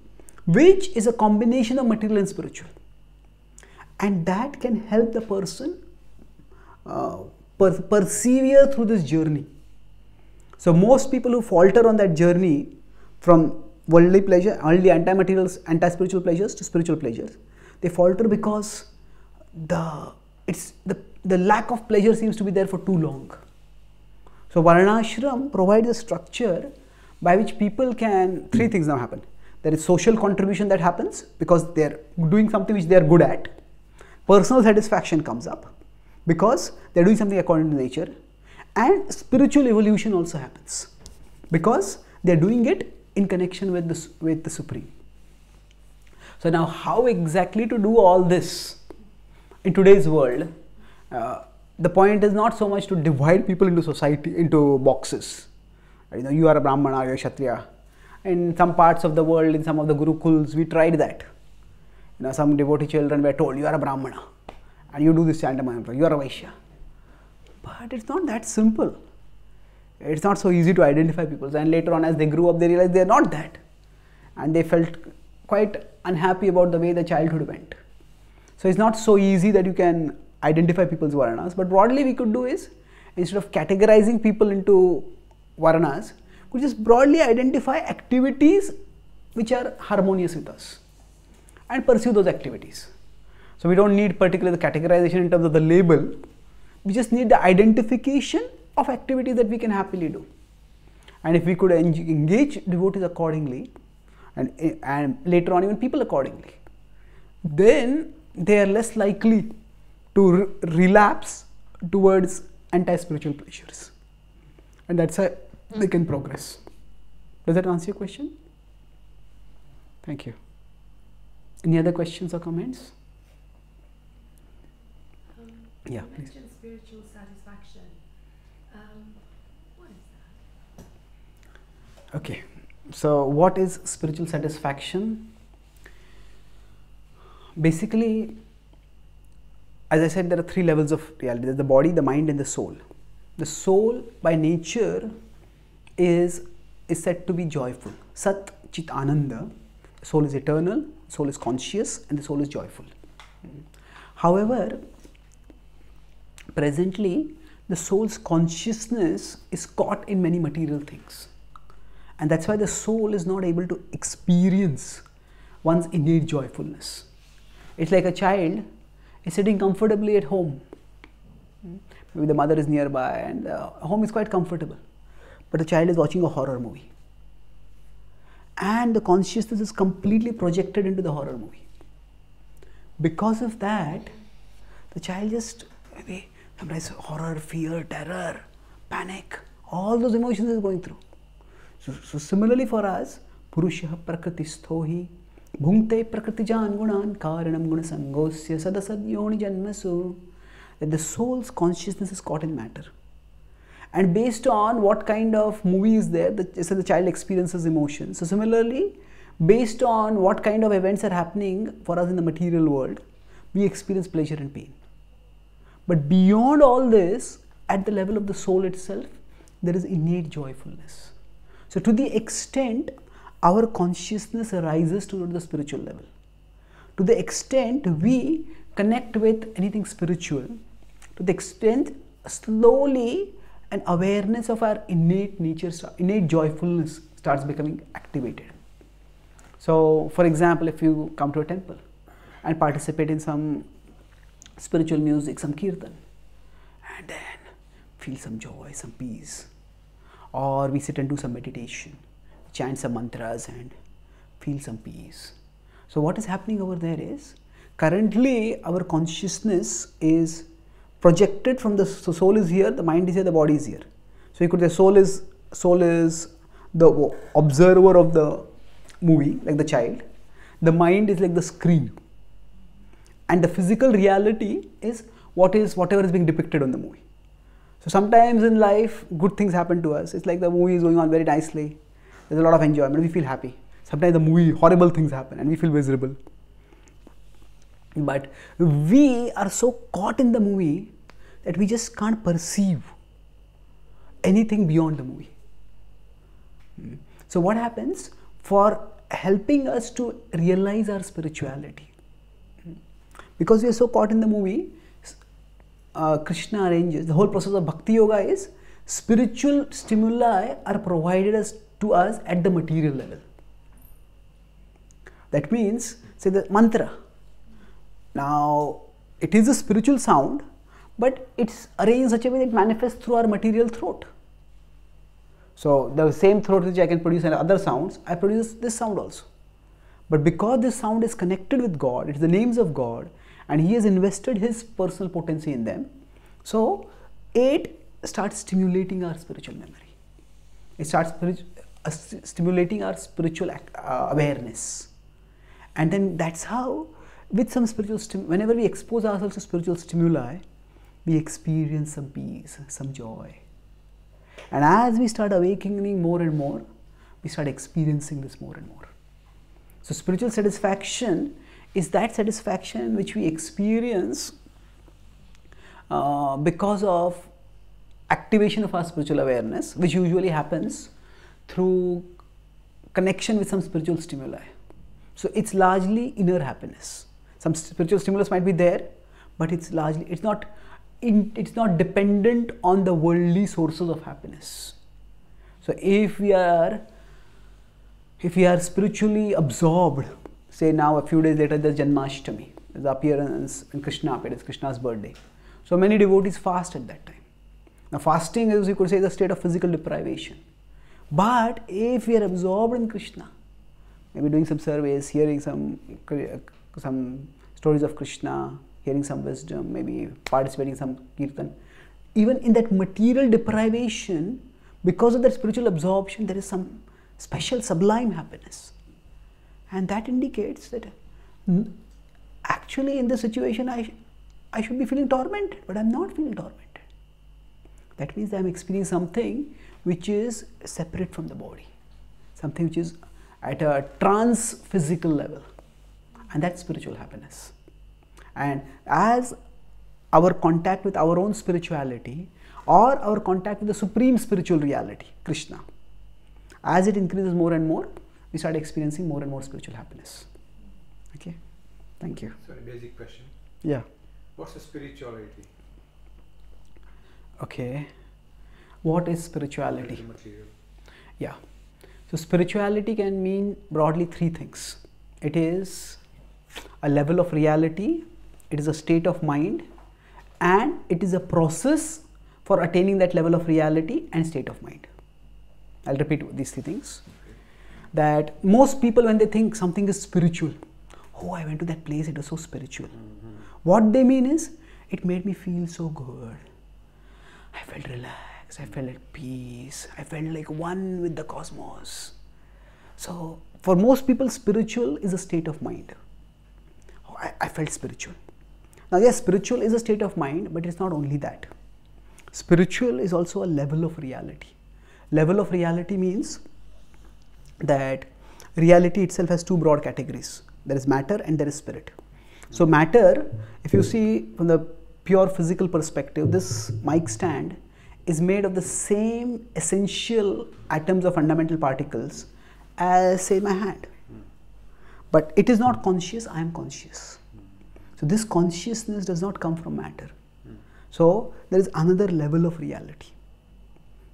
which is a combination of material and spiritual. And that can help the person uh, per- persevere through this journey. So most people who falter on that journey from worldly pleasure, only anti-materials, anti-spiritual pleasures to spiritual pleasures, they falter because the it's the, the lack of pleasure seems to be there for too long. So Varnashram provides a structure by which people can three things now happen. There is social contribution that happens because they're doing something which they're good at. Personal satisfaction comes up because they're doing something according to nature and spiritual evolution also happens. Because they're doing it in connection with the, with the supreme. So now how exactly to do all this in today's world uh, the point is not so much to divide people into society into boxes. You know you are a brahmana you're a kshatriya. In some parts of the world in some of the gurukuls we tried that. You know some devotee children were told you are a brahmana and you do this chant mantra you are a vaishya but it's not that simple. It's not so easy to identify people. And later on, as they grew up, they realized they're not that. And they felt quite unhappy about the way the childhood went. So it's not so easy that you can identify people's varanas. But broadly, we could do is instead of categorizing people into varanas, we just broadly identify activities which are harmonious with us and pursue those activities. So we don't need particularly the categorization in terms of the label, we just need the identification of activities that we can happily do. And if we could engage devotees accordingly, and, and later on even people accordingly, then they are less likely to re- relapse towards anti-spiritual pleasures. And that's how they can progress. Does that answer your question? Thank you. Any other questions or comments? Um, Yeah, please. mentioned spiritual satisfaction. Um, what is that? Okay, so what is spiritual satisfaction? Basically, as I said, there are three levels of reality there's the body, the mind, and the soul. The soul, by nature, is, is said to be joyful. Sat Chit Ananda. Soul is eternal, soul is conscious, and the soul is joyful. However, presently, the soul's consciousness is caught in many material things. And that's why the soul is not able to experience one's innate joyfulness. It's like a child is sitting comfortably at home. Maybe the mother is nearby and the home is quite comfortable. But the child is watching a horror movie. And the consciousness is completely projected into the horror movie. Because of that, the child just maybe sometimes horror, fear, terror, panic, all those emotions is going through. So, so similarly for us, Purushah Prakritistho Bhungte Prakritijan Gunan Karanam Gunasangosya Sadasadyoni Janmasu that the soul's consciousness is caught in matter. And based on what kind of movie is there, the, so the child experiences emotion. So similarly, based on what kind of events are happening for us in the material world, we experience pleasure and pain. But beyond all this, at the level of the soul itself, there is innate joyfulness. So, to the extent our consciousness arises to the spiritual level, to the extent we connect with anything spiritual, to the extent slowly an awareness of our innate nature, innate joyfulness starts becoming activated. So, for example, if you come to a temple and participate in some spiritual music, some kirtan, and then feel some joy, some peace, or we sit and do some meditation, chant some mantras and feel some peace. So, what is happening over there is currently our consciousness is projected from the so soul is here, the mind is here, the body is here. So you could say soul is soul is the observer of the movie, like the child. The mind is like the screen, and the physical reality is what is whatever is being depicted on the movie. So sometimes in life, good things happen to us. It's like the movie is going on very nicely. There's a lot of enjoyment. We feel happy. Sometimes the movie, horrible things happen, and we feel miserable. But we are so caught in the movie that we just can't perceive anything beyond the movie. Mm. So, what happens for helping us to realize our spirituality? Mm. Because we are so caught in the movie, uh, Krishna arranges the whole process of bhakti yoga is spiritual stimuli are provided us to us at the material level. That means, say the mantra. Now, it is a spiritual sound, but it's arranged in such a way that it manifests through our material throat. So, the same throat which I can produce other sounds, I produce this sound also. But because this sound is connected with God, it's the names of God, and He has invested His personal potency in them, so it starts stimulating our spiritual memory. It starts uh, stimulating our spiritual uh, awareness. And then that's how, with some spiritual whenever we expose ourselves to spiritual stimuli, we experience some peace, some joy. And as we start awakening more and more, we start experiencing this more and more. So, spiritual satisfaction is that satisfaction which we experience uh, because of activation of our spiritual awareness, which usually happens through connection with some spiritual stimuli. So, it's largely inner happiness. Some spiritual stimulus might be there, but it's largely, it's not, in, it's not dependent on the worldly sources of happiness. So, if we are if we are spiritually absorbed, say now a few days later there's Janmashtami, the appearance in Krishna appeared, it's Krishna's birthday. So many devotees fast at that time. Now fasting is you could say the state of physical deprivation. But if we are absorbed in Krishna, maybe doing some surveys, hearing some some stories of Krishna, hearing some wisdom, maybe participating in some kirtan, even in that material deprivation, because of that spiritual absorption, there is some special sublime happiness. And that indicates that mm, actually in this situation I, I should be feeling tormented, but I'm not feeling tormented. That means I'm experiencing something which is separate from the body, something which is at a trans physical level, and that's spiritual happiness. And as our contact with our own spirituality or our contact with the supreme spiritual reality, Krishna, as it increases more and more, we start experiencing more and more spiritual happiness. Okay, thank you. Sorry, basic question. Yeah. What's the spirituality? Okay. What is spirituality? Yeah. So spirituality can mean broadly three things. It is a level of reality, it is a state of mind, and it is a process for attaining that level of reality and state of mind. I'll repeat these three things. That most people, when they think something is spiritual, oh, I went to that place, it was so spiritual. Mm-hmm. What they mean is, it made me feel so good. I felt relaxed, I felt at peace, I felt like one with the cosmos. So, for most people, spiritual is a state of mind. Oh, I, I felt spiritual. Now, yes, spiritual is a state of mind, but it's not only that. Spiritual is also a level of reality. Level of reality means that reality itself has two broad categories there is matter and there is spirit. So, matter, if you see from the pure physical perspective, this mic stand is made of the same essential atoms or fundamental particles as, say, my hand. But it is not conscious, I am conscious. So, this consciousness does not come from matter. So, there is another level of reality.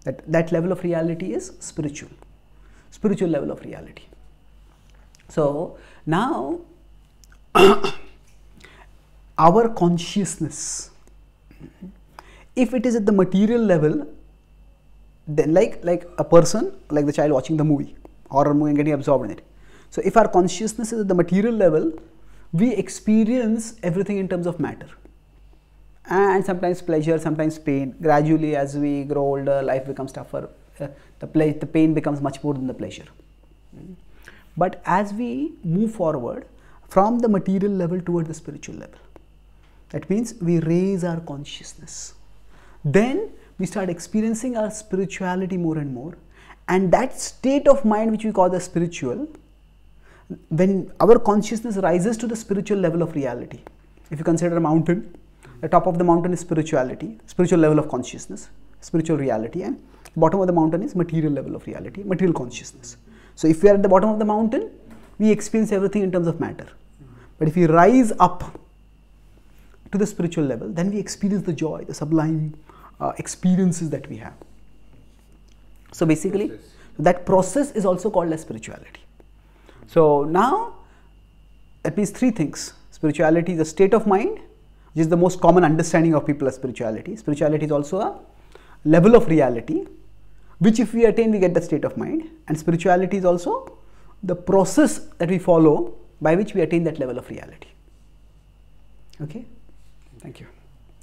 That, that level of reality is spiritual, spiritual level of reality. So, now our consciousness, if it is at the material level, then like like a person, like the child watching the movie, horror movie and getting absorbed in it. So if our consciousness is at the material level, we experience everything in terms of matter and sometimes pleasure sometimes pain gradually as we grow older life becomes tougher uh, the ple- the pain becomes much more than the pleasure. But as we move forward from the material level toward the spiritual level that means we raise our consciousness. Then we start experiencing our spirituality more and more and that state of mind which we call the spiritual when our consciousness rises to the spiritual level of reality. If you consider a mountain the top of the mountain is spirituality spiritual level of consciousness spiritual reality and bottom of the mountain is material level of reality material consciousness. So if we are at the bottom of the mountain we experience everything in terms of matter. But if we rise up to the spiritual level then we experience the joy the sublime uh, experiences that we have. So basically Process. that process is also called as spirituality. So now that means three things. Spirituality is a state of mind which is the most common understanding of people as spirituality. Spirituality is also a level of reality which if we attain we get the state of mind. And spirituality is also the process that we follow by which we attain that level of reality. Okay? Thank you.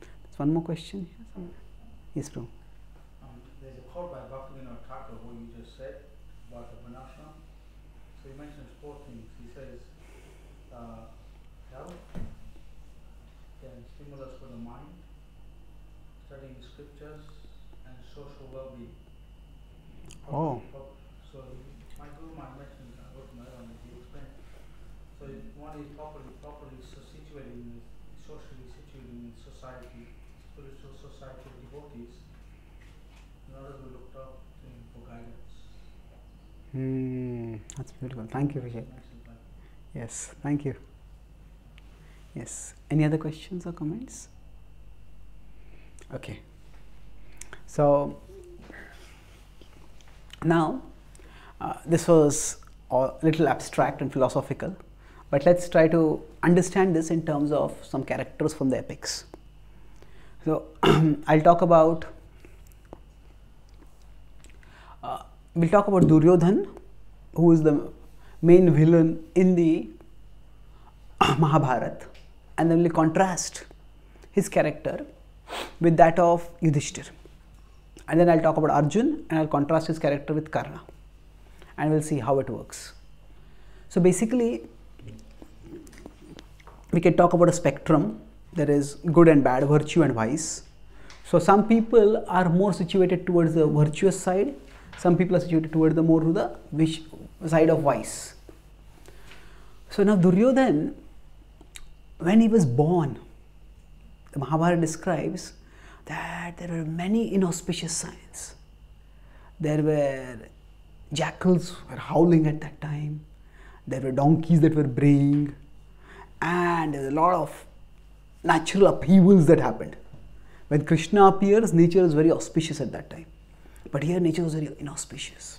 There's one more question? Yes bro Um, there's a quote by Bhaktivinoda Thakur what you just said about the Varnashram. So he mentions four things. He says uh, health, then stimulus for the mind, studying the scriptures, and social well-being. Oh. So guru Maharaj mentioned uh, Guru Maharaj, he explained. So one is properly properly so situated in the, socially situated in society, spiritual society of devotees. In order to be looked up to him for guidance. Hmm, that's beautiful thank you Vijay. Yes, thank you. Yes, any other questions or comments? Okay. So now uh, this was a little abstract and philosophical, but let's try to understand this in terms of some characters from the epics. So I'll talk about uh, we'll talk about Duryodhan, who is the main villain in the Mahabharata, and then we'll contrast his character with that of Yudhishthir. And then I'll talk about Arjun and I'll contrast his character with Karna, and we'll see how it works. So basically, we can talk about a spectrum there is good and bad, virtue and vice. So some people are more situated towards the virtuous side, some people are situated towards the more the wish, side of vice. So now Duryodhan, when he was born, the Mahabharata describes that there were many inauspicious signs. There were jackals were howling at that time. There were donkeys that were braying, and there a lot of natural upheavals that happened. When Krishna appears, nature is very auspicious at that time. But here, nature was very inauspicious.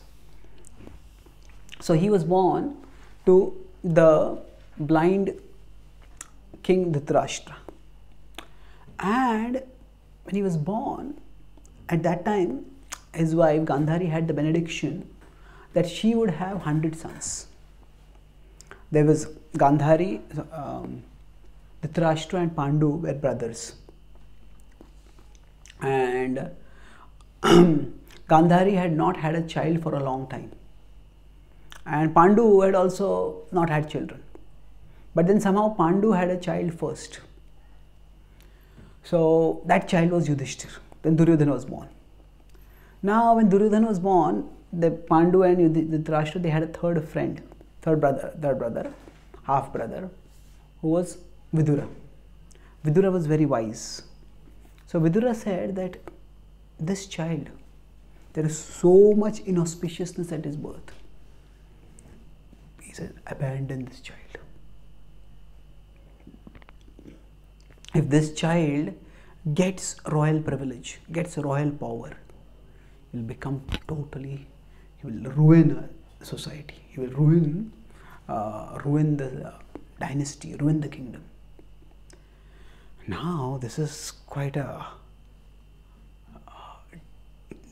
So he was born to the blind king Dhritarashtra. And when he was born, at that time, his wife Gandhari had the benediction that she would have 100 sons. There was Gandhari, um, Dhritarashtra and Pandu were brothers. And Gandhari had not had a child for a long time. And Pandu had also not had children. But then somehow Pandu had a child first. So that child was Yudhishthir. Then Duryodhana was born. Now, when Duryodhana was born, the Pandu and Yudhi- Dhritarashtra they had a third friend, third brother, third brother, half brother, who was Vidura. Vidura was very wise. So Vidura said that this child, there is so much inauspiciousness at his birth. He said, abandon this child. If this child gets royal privilege, gets royal power, he will become totally, he will ruin society. He will ruin, uh, ruin the uh, dynasty, ruin the kingdom. Now, this is quite a uh,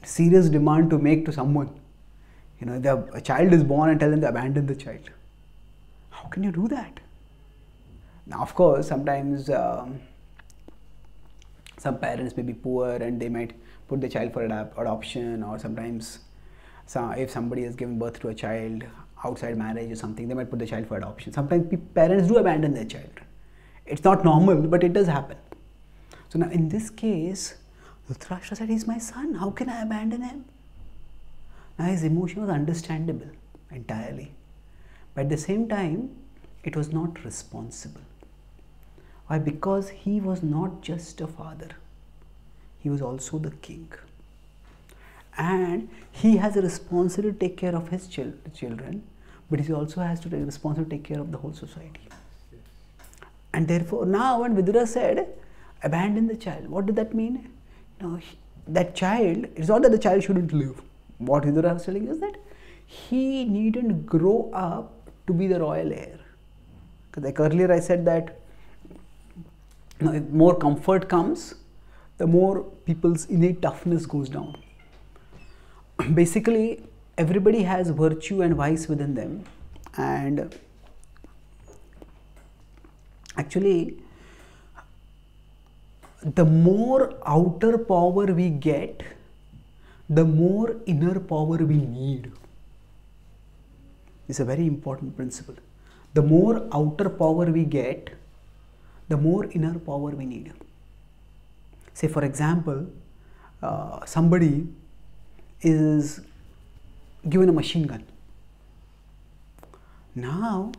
serious demand to make to someone. You know, the, a child is born and tell them to abandon the child. How can you do that? Now, of course, sometimes um, some parents may be poor and they might put the child for adop- adoption, or sometimes so if somebody has given birth to a child outside marriage or something, they might put the child for adoption. Sometimes parents do abandon their child It's not normal, but it does happen. So now, in this case, Dhritarashtra said, He's my son. How can I abandon him? Now, his emotion was understandable entirely. But at the same time, it was not responsible. Why? Because he was not just a father, he was also the king. And he has a responsibility to take care of his chil- children, but he also has to take responsibility to take care of the whole society. And therefore, now when Vidura said, abandon the child, what did that mean? No, he, that child, it's not that the child shouldn't live. What Vidura was telling is that he needn't grow up to be the royal heir. Because like earlier I said that if more comfort comes, the more people's innate toughness goes down. Basically, everybody has virtue and vice within them, and actually, the more outer power we get, the more inner power we need. It's a very important principle. The more outer power we get, the more inner power we need. Say, for example, uh, somebody is given a machine gun. Now,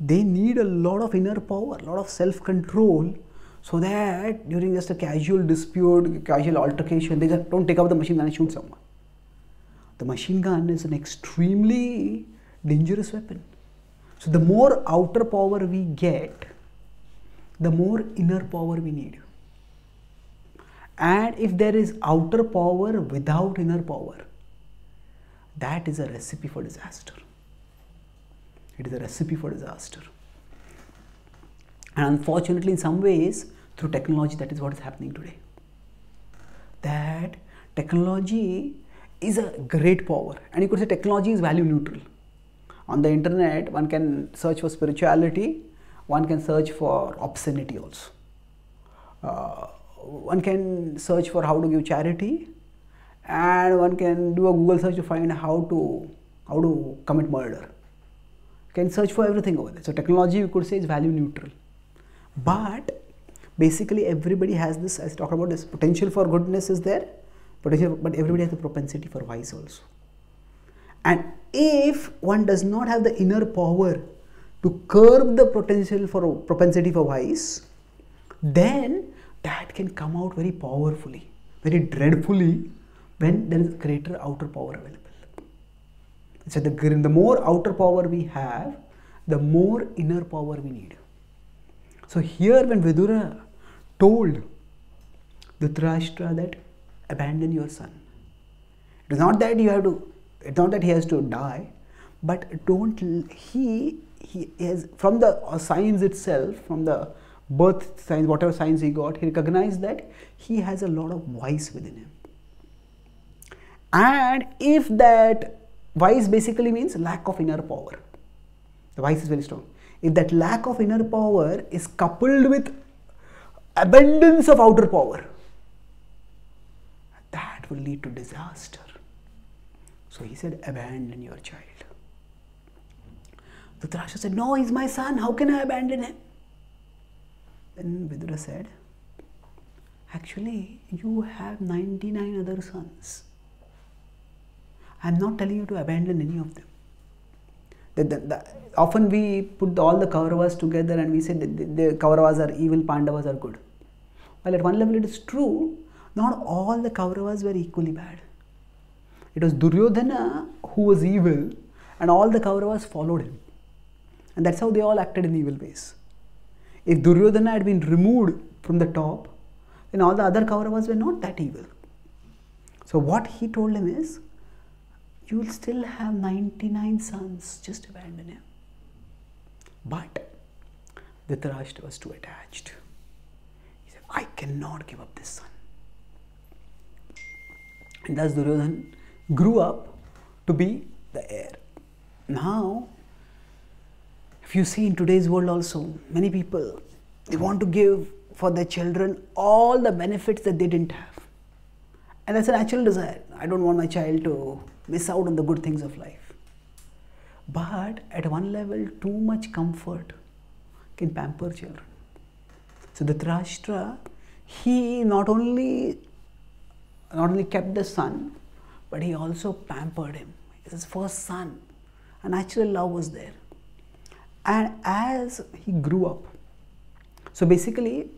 they need a lot of inner power, a lot of self control, so that during just a casual dispute, casual altercation, they just don't take up the machine gun and shoot someone. The machine gun is an extremely dangerous weapon. So, the more outer power we get, the more inner power we need. And if there is outer power without inner power, that is a recipe for disaster. It is a recipe for disaster. And unfortunately, in some ways, through technology, that is what is happening today. That technology is a great power, and you could say technology is value neutral. On the internet, one can search for spirituality, one can search for obscenity also. Uh, one can search for how to give charity, and one can do a Google search to find how to how to commit murder. can search for everything over there. So technology, you could say, is value neutral. But basically, everybody has this. As I talked about this potential for goodness is there, potential, but everybody has the propensity for vice also. And if one does not have the inner power to curb the potential for propensity for vice, then that can come out very powerfully, very dreadfully when there is greater outer power available. So the, the more outer power we have, the more inner power we need. So here when Vidura told Dhritarashtra that abandon your son, it is not that you have to, it's not that he has to die, but don't, he, he has, from the uh, signs itself, from the birth signs, whatever signs he got, he recognized that he has a lot of vice within him. And if that vice basically means lack of inner power, the vice is very strong. If that lack of inner power is coupled with abundance of outer power, that will lead to disaster. So he said, abandon your child. Dhritarashtra said, No, he's my son. How can I abandon him? Then Vidura said, Actually, you have 99 other sons. I'm not telling you to abandon any of them. The, the, the, often we put all the Kauravas together and we say that the, the Kauravas are evil, Pandavas are good. Well, at one level it is true, not all the Kauravas were equally bad. It was Duryodhana who was evil and all the Kauravas followed him. And that's how they all acted in evil ways. If Duryodhana had been removed from the top, then all the other Kauravas were not that evil. So what he told him is, you will still have 99 sons, just abandon him. But Dhritarashtra was too attached. He said, I cannot give up this son. And thus Duryodhan grew up to be the heir. Now, you see in today's world also, many people they want to give for their children all the benefits that they didn't have. And that's a natural desire. I don't want my child to miss out on the good things of life. But at one level, too much comfort can pamper children. So Dhritarashtra, he not only not only kept the son, but he also pampered him. His first son. A natural love was there. And as he grew up, so basically,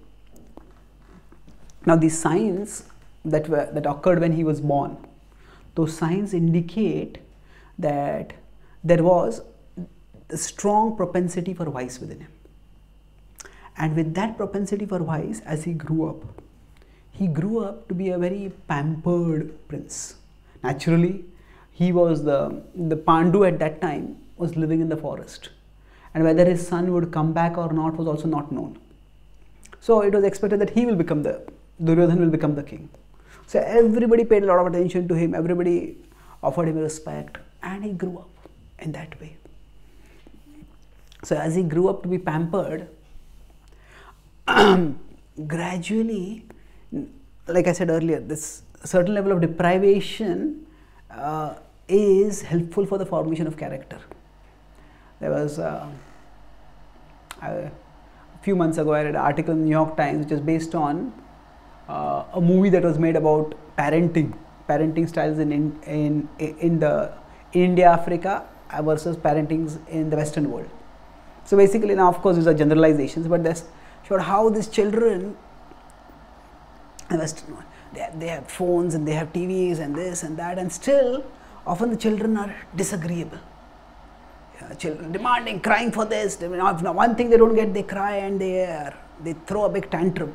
now these signs that were that occurred when he was born, those signs indicate that there was a strong propensity for vice within him. And with that propensity for vice, as he grew up, he grew up to be a very pampered prince. Naturally, he was the, the Pandu at that time was living in the forest. And whether his son would come back or not was also not known. So it was expected that he will become the, Duryodhan will become the king. So everybody paid a lot of attention to him, everybody offered him respect, and he grew up in that way. So as he grew up to be pampered, gradually, like I said earlier, this certain level of deprivation uh, is helpful for the formation of character. There was uh, a few months ago, I read an article in the New York Times which is based on uh, a movie that was made about parenting, parenting styles in in in, in the in India, Africa versus parentings in the Western world. So basically, now of course these are generalizations, but this showed how these children, in Western world, they they have phones and they have TVs and this and that, and still often the children are disagreeable. Children demanding, crying for this. One thing they don't get, they cry and they are, they throw a big tantrum.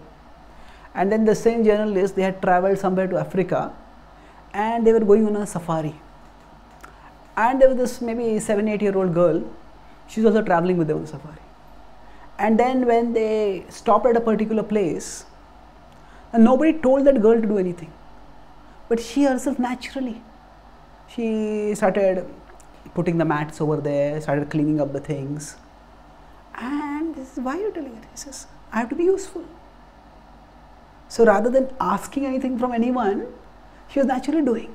And then the same journalists, they had traveled somewhere to Africa, and they were going on a safari. And there was this maybe seven, eight year old girl. She was also traveling with them on the safari. And then when they stopped at a particular place, nobody told that girl to do anything. But she herself naturally, she started putting the mats over there, started cleaning up the things. And this is why you're telling her. He says, I have to be useful. So rather than asking anything from anyone, she was naturally doing.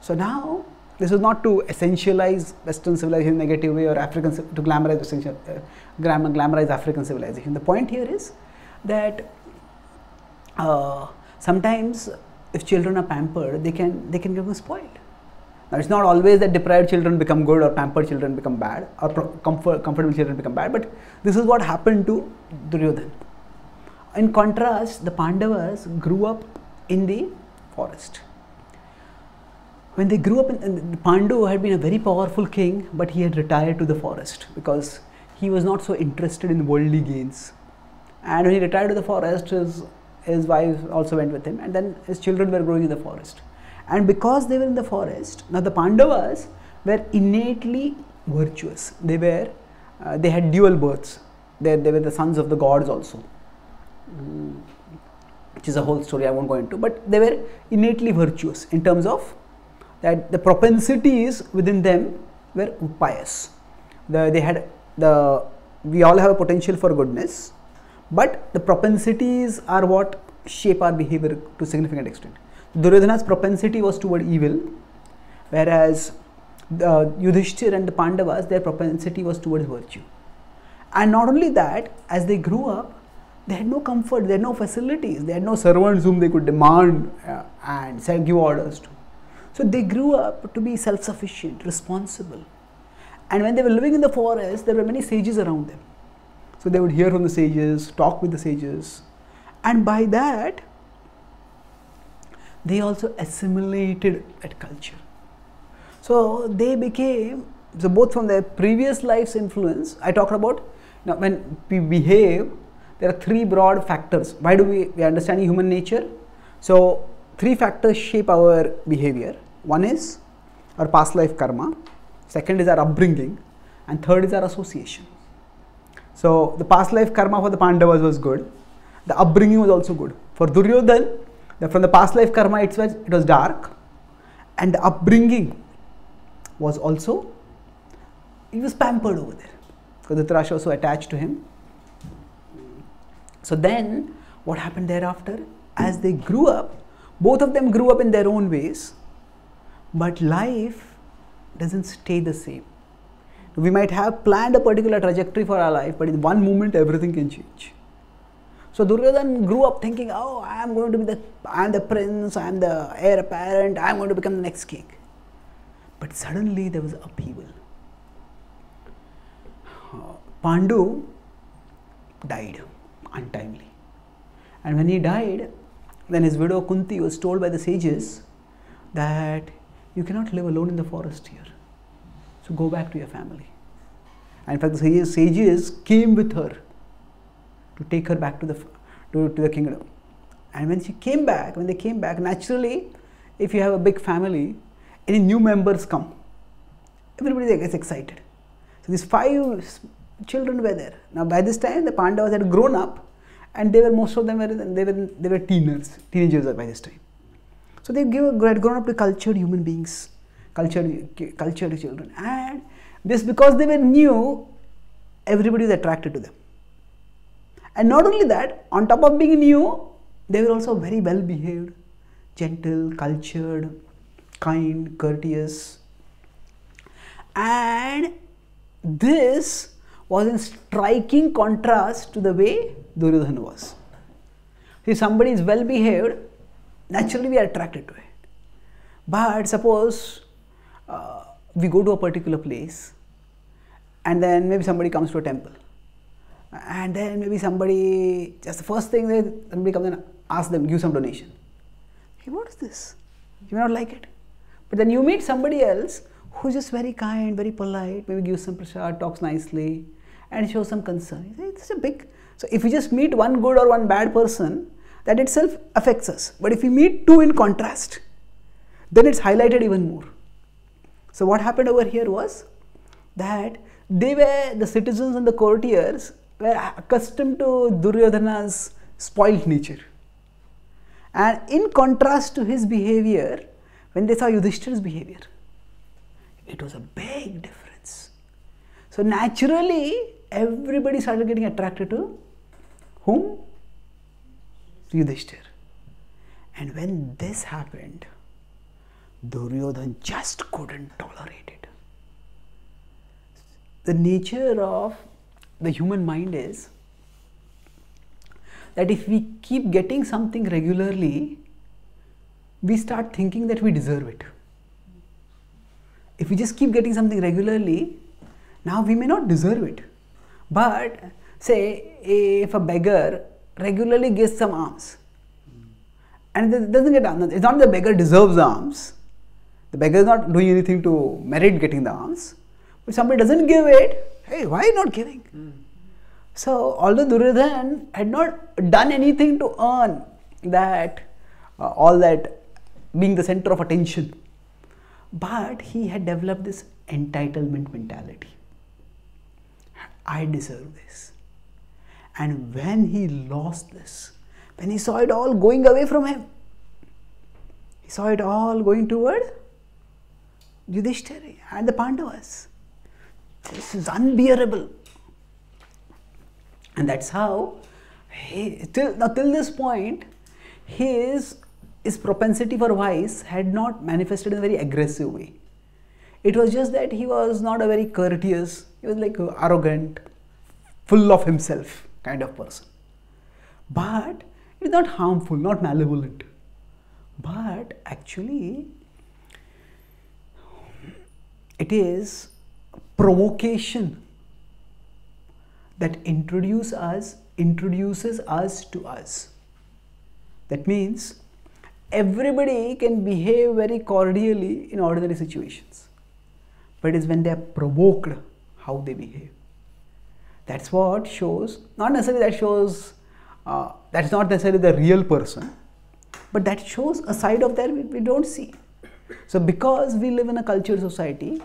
So now, this is not to essentialize Western civilization in a negative way or African to glamorize essential, uh, glamorize African civilization. The point here is that uh, sometimes if children are pampered, they can they can become spoiled. Now it's not always that deprived children become good or pampered children become bad or comfort, comfortable children become bad, but this is what happened to Duryodhan. In contrast, the Pandavas grew up in the forest. When they grew up, in, in, Pandu had been a very powerful king, but he had retired to the forest because he was not so interested in worldly gains. And when he retired to the forest, his, his wife also went with him, and then his children were growing in the forest. And because they were in the forest, now the Pandavas were innately virtuous. They were, uh, they had dual births. They, they were the sons of the gods also. Mm, which is a whole story I won't go into, but they were innately virtuous in terms of that the propensities within them were pious. The, they had the we all have a potential for goodness, but the propensities are what shape our behavior to significant extent. Duryodhana's propensity was toward evil, whereas the Yudhishthir and the Pandavas, their propensity was towards virtue. And not only that, as they grew up, they had no comfort, they had no facilities, they had no servants whom they could demand uh, and give orders to. So they grew up to be self sufficient, responsible. And when they were living in the forest, there were many sages around them. So they would hear from the sages, talk with the sages, and by that, they also assimilated that culture. So they became, so both from their previous life's influence, I talked about now when we behave, there are three broad factors. Why do we, we understand human nature? So three factors shape our behavior. One is our past life karma, second is our upbringing, and third is our association. So the past life karma for the Pandavas was good. The upbringing was also good. For Duryodhan, the, from the past life karma it was, it was dark, and the upbringing was also, he was pampered over there. Because the Dhritarashtra also attached to him. So then, what happened thereafter? As they grew up, both of them grew up in their own ways, but life doesn't stay the same. We might have planned a particular trajectory for our life, but in one moment, everything can change. So Duryodhan grew up thinking, oh, I am going to be the, I am the prince, I am the heir apparent, I am going to become the next king. But suddenly there was upheaval. Pandu died untimely. And when he died, then his widow Kunti was told by the sages that you cannot live alone in the forest here. So go back to your family. And in fact, the sages, sages came with her to take her back to the, to, to the kingdom. And when she came back, when they came back, naturally, if you have a big family, any new members come, everybody gets excited. So these five children were there. Now by this time, the Pandavas had grown up, and they were most of them were they were they were teenagers, teenagers by this time. So they give, had grown up to cultured human beings, cultured cultured children, and this because they were new, everybody was attracted to them. And not only that, on top of being new, they were also very well behaved, gentle, cultured, kind, courteous. And this was in striking contrast to the way Duryodhana was. See, somebody is well behaved, naturally we are attracted to it. But suppose uh, we go to a particular place and then maybe somebody comes to a temple and then maybe somebody just the first thing that somebody comes and asks them give some donation. Hey what is this? You may not like it. But then you meet somebody else who's just very kind very polite maybe gives some prasad talks nicely and shows some concern. You it's a big so if we just meet one good or one bad person that itself affects us. But if we meet two in contrast then it's highlighted even more. So what happened over here was that they were the citizens and the courtiers were accustomed to Duryodhana's spoiled nature. And in contrast to his behavior, when they saw Yudhishthira's behavior, it was a big difference. So naturally, everybody started getting attracted to whom? Yudhishthir. And when this happened, Duryodhan just couldn't tolerate it. The nature of the human mind is that if we keep getting something regularly, we start thinking that we deserve it. If we just keep getting something regularly, now we may not deserve it. But say if a beggar regularly gets some alms and it doesn't get alms, it's not the beggar deserves alms. The beggar is not doing anything to merit getting the alms. If somebody doesn't give it, hey, why not giving? So, although Duryodhan had not done anything to earn that, uh, all that being the center of attention, but he had developed this entitlement mentality. I deserve this. And when he lost this, when he saw it all going away from him, he saw it all going toward Yudhishthira and the Pandavas. This is unbearable. And that's how, he, till, now till this point, his, his propensity for vice had not manifested in a very aggressive way. It was just that he was not a very courteous, he was like arrogant, full of himself kind of person. But it is not harmful, not malevolent. But actually, it is provocation that introduce us introduces us to us. That means everybody can behave very cordially in ordinary situations but it is when they are provoked how they behave. That's what shows not necessarily that shows uh, that's not necessarily the real person but that shows a side of that we, we don't see. So because we live in a cultured society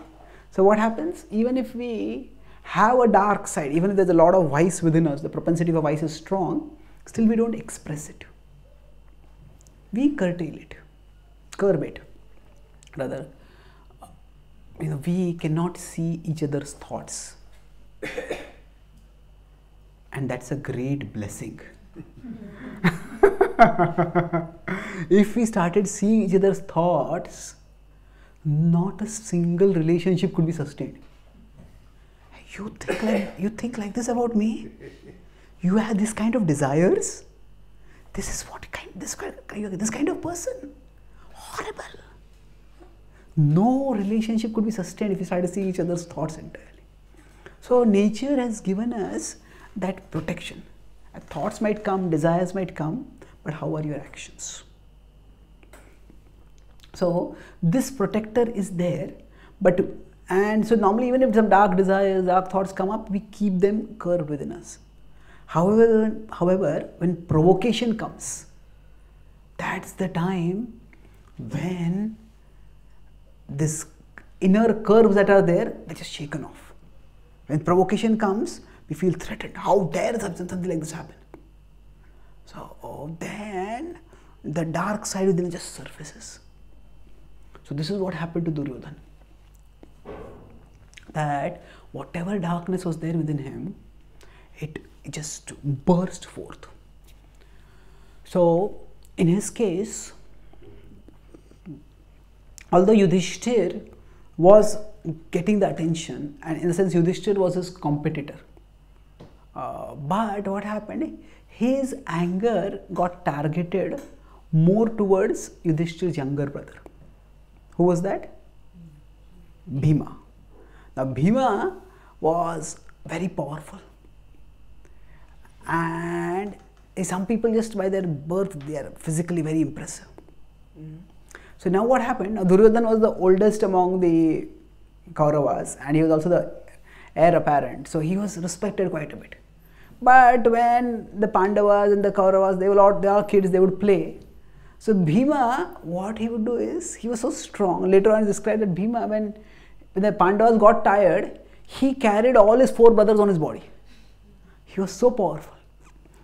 so what happens? Even if we have a dark side even if there's a lot of vice within us the propensity for vice is strong still we don't express it. We curtail it. Curb it. Rather you know we cannot see each other's thoughts. And that's a great blessing. If we started seeing each other's thoughts, not a single relationship could be sustained. You think like you think like this about me? You have this kind of desires? This is what kind this kind this kind of person? Horrible. No relationship could be sustained if you we to see each other's thoughts entirely. So nature has given us that protection. Thoughts might come, desires might come, but how are your actions? So this protector is there, but and so normally even if some dark desires, dark thoughts come up, we keep them curved within us. However, however, when provocation comes, that's the time when this inner curves that are there, they're just shaken off. When provocation comes, we feel threatened. How dare something like this happen? So oh, then the dark side within just surfaces. So this is what happened to Duryodhana. That whatever darkness was there within him, it, it just burst forth. So in his case, although Yudhishthir was getting the attention, and in a sense Yudhishthir was his competitor. Uh, but what happened? His anger got targeted more towards Yudhishthir's younger brother. Who was that? Bhima. Now, Bhima was very powerful. And eh, some people, just by their birth, they are physically very impressive. So, now what happened? Now, was the oldest among the Kauravas and he was also the heir apparent. So, he was respected quite a bit. But when the Pandavas and the Kauravas, they were all, they are kids, they would play. So Bhima, what he would do is, he was so strong. Later on, described that Bhima, when, when the Pandavas got tired, he carried all his four brothers on his body. He was so powerful.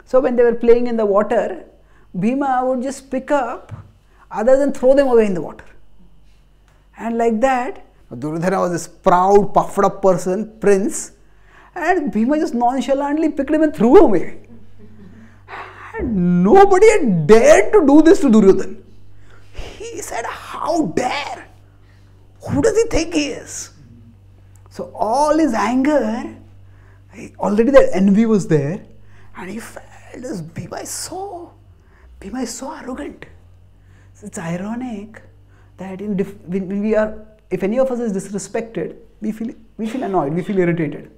So when they were playing in the water, Bhima would just pick up others and throw them away in the water. And like that, Duryodhana was this proud, puffed up person, prince, and Bhima just nonchalantly picked him and threw him away. And nobody had dared to do this to Duryodhan. He said, How dare? Who does he think he is? So all his anger, already the envy was there, and he felt this Bhima is so, Bhima is so arrogant. So it's ironic that in when we are, if any of us is disrespected, we feel we feel annoyed, we feel irritated.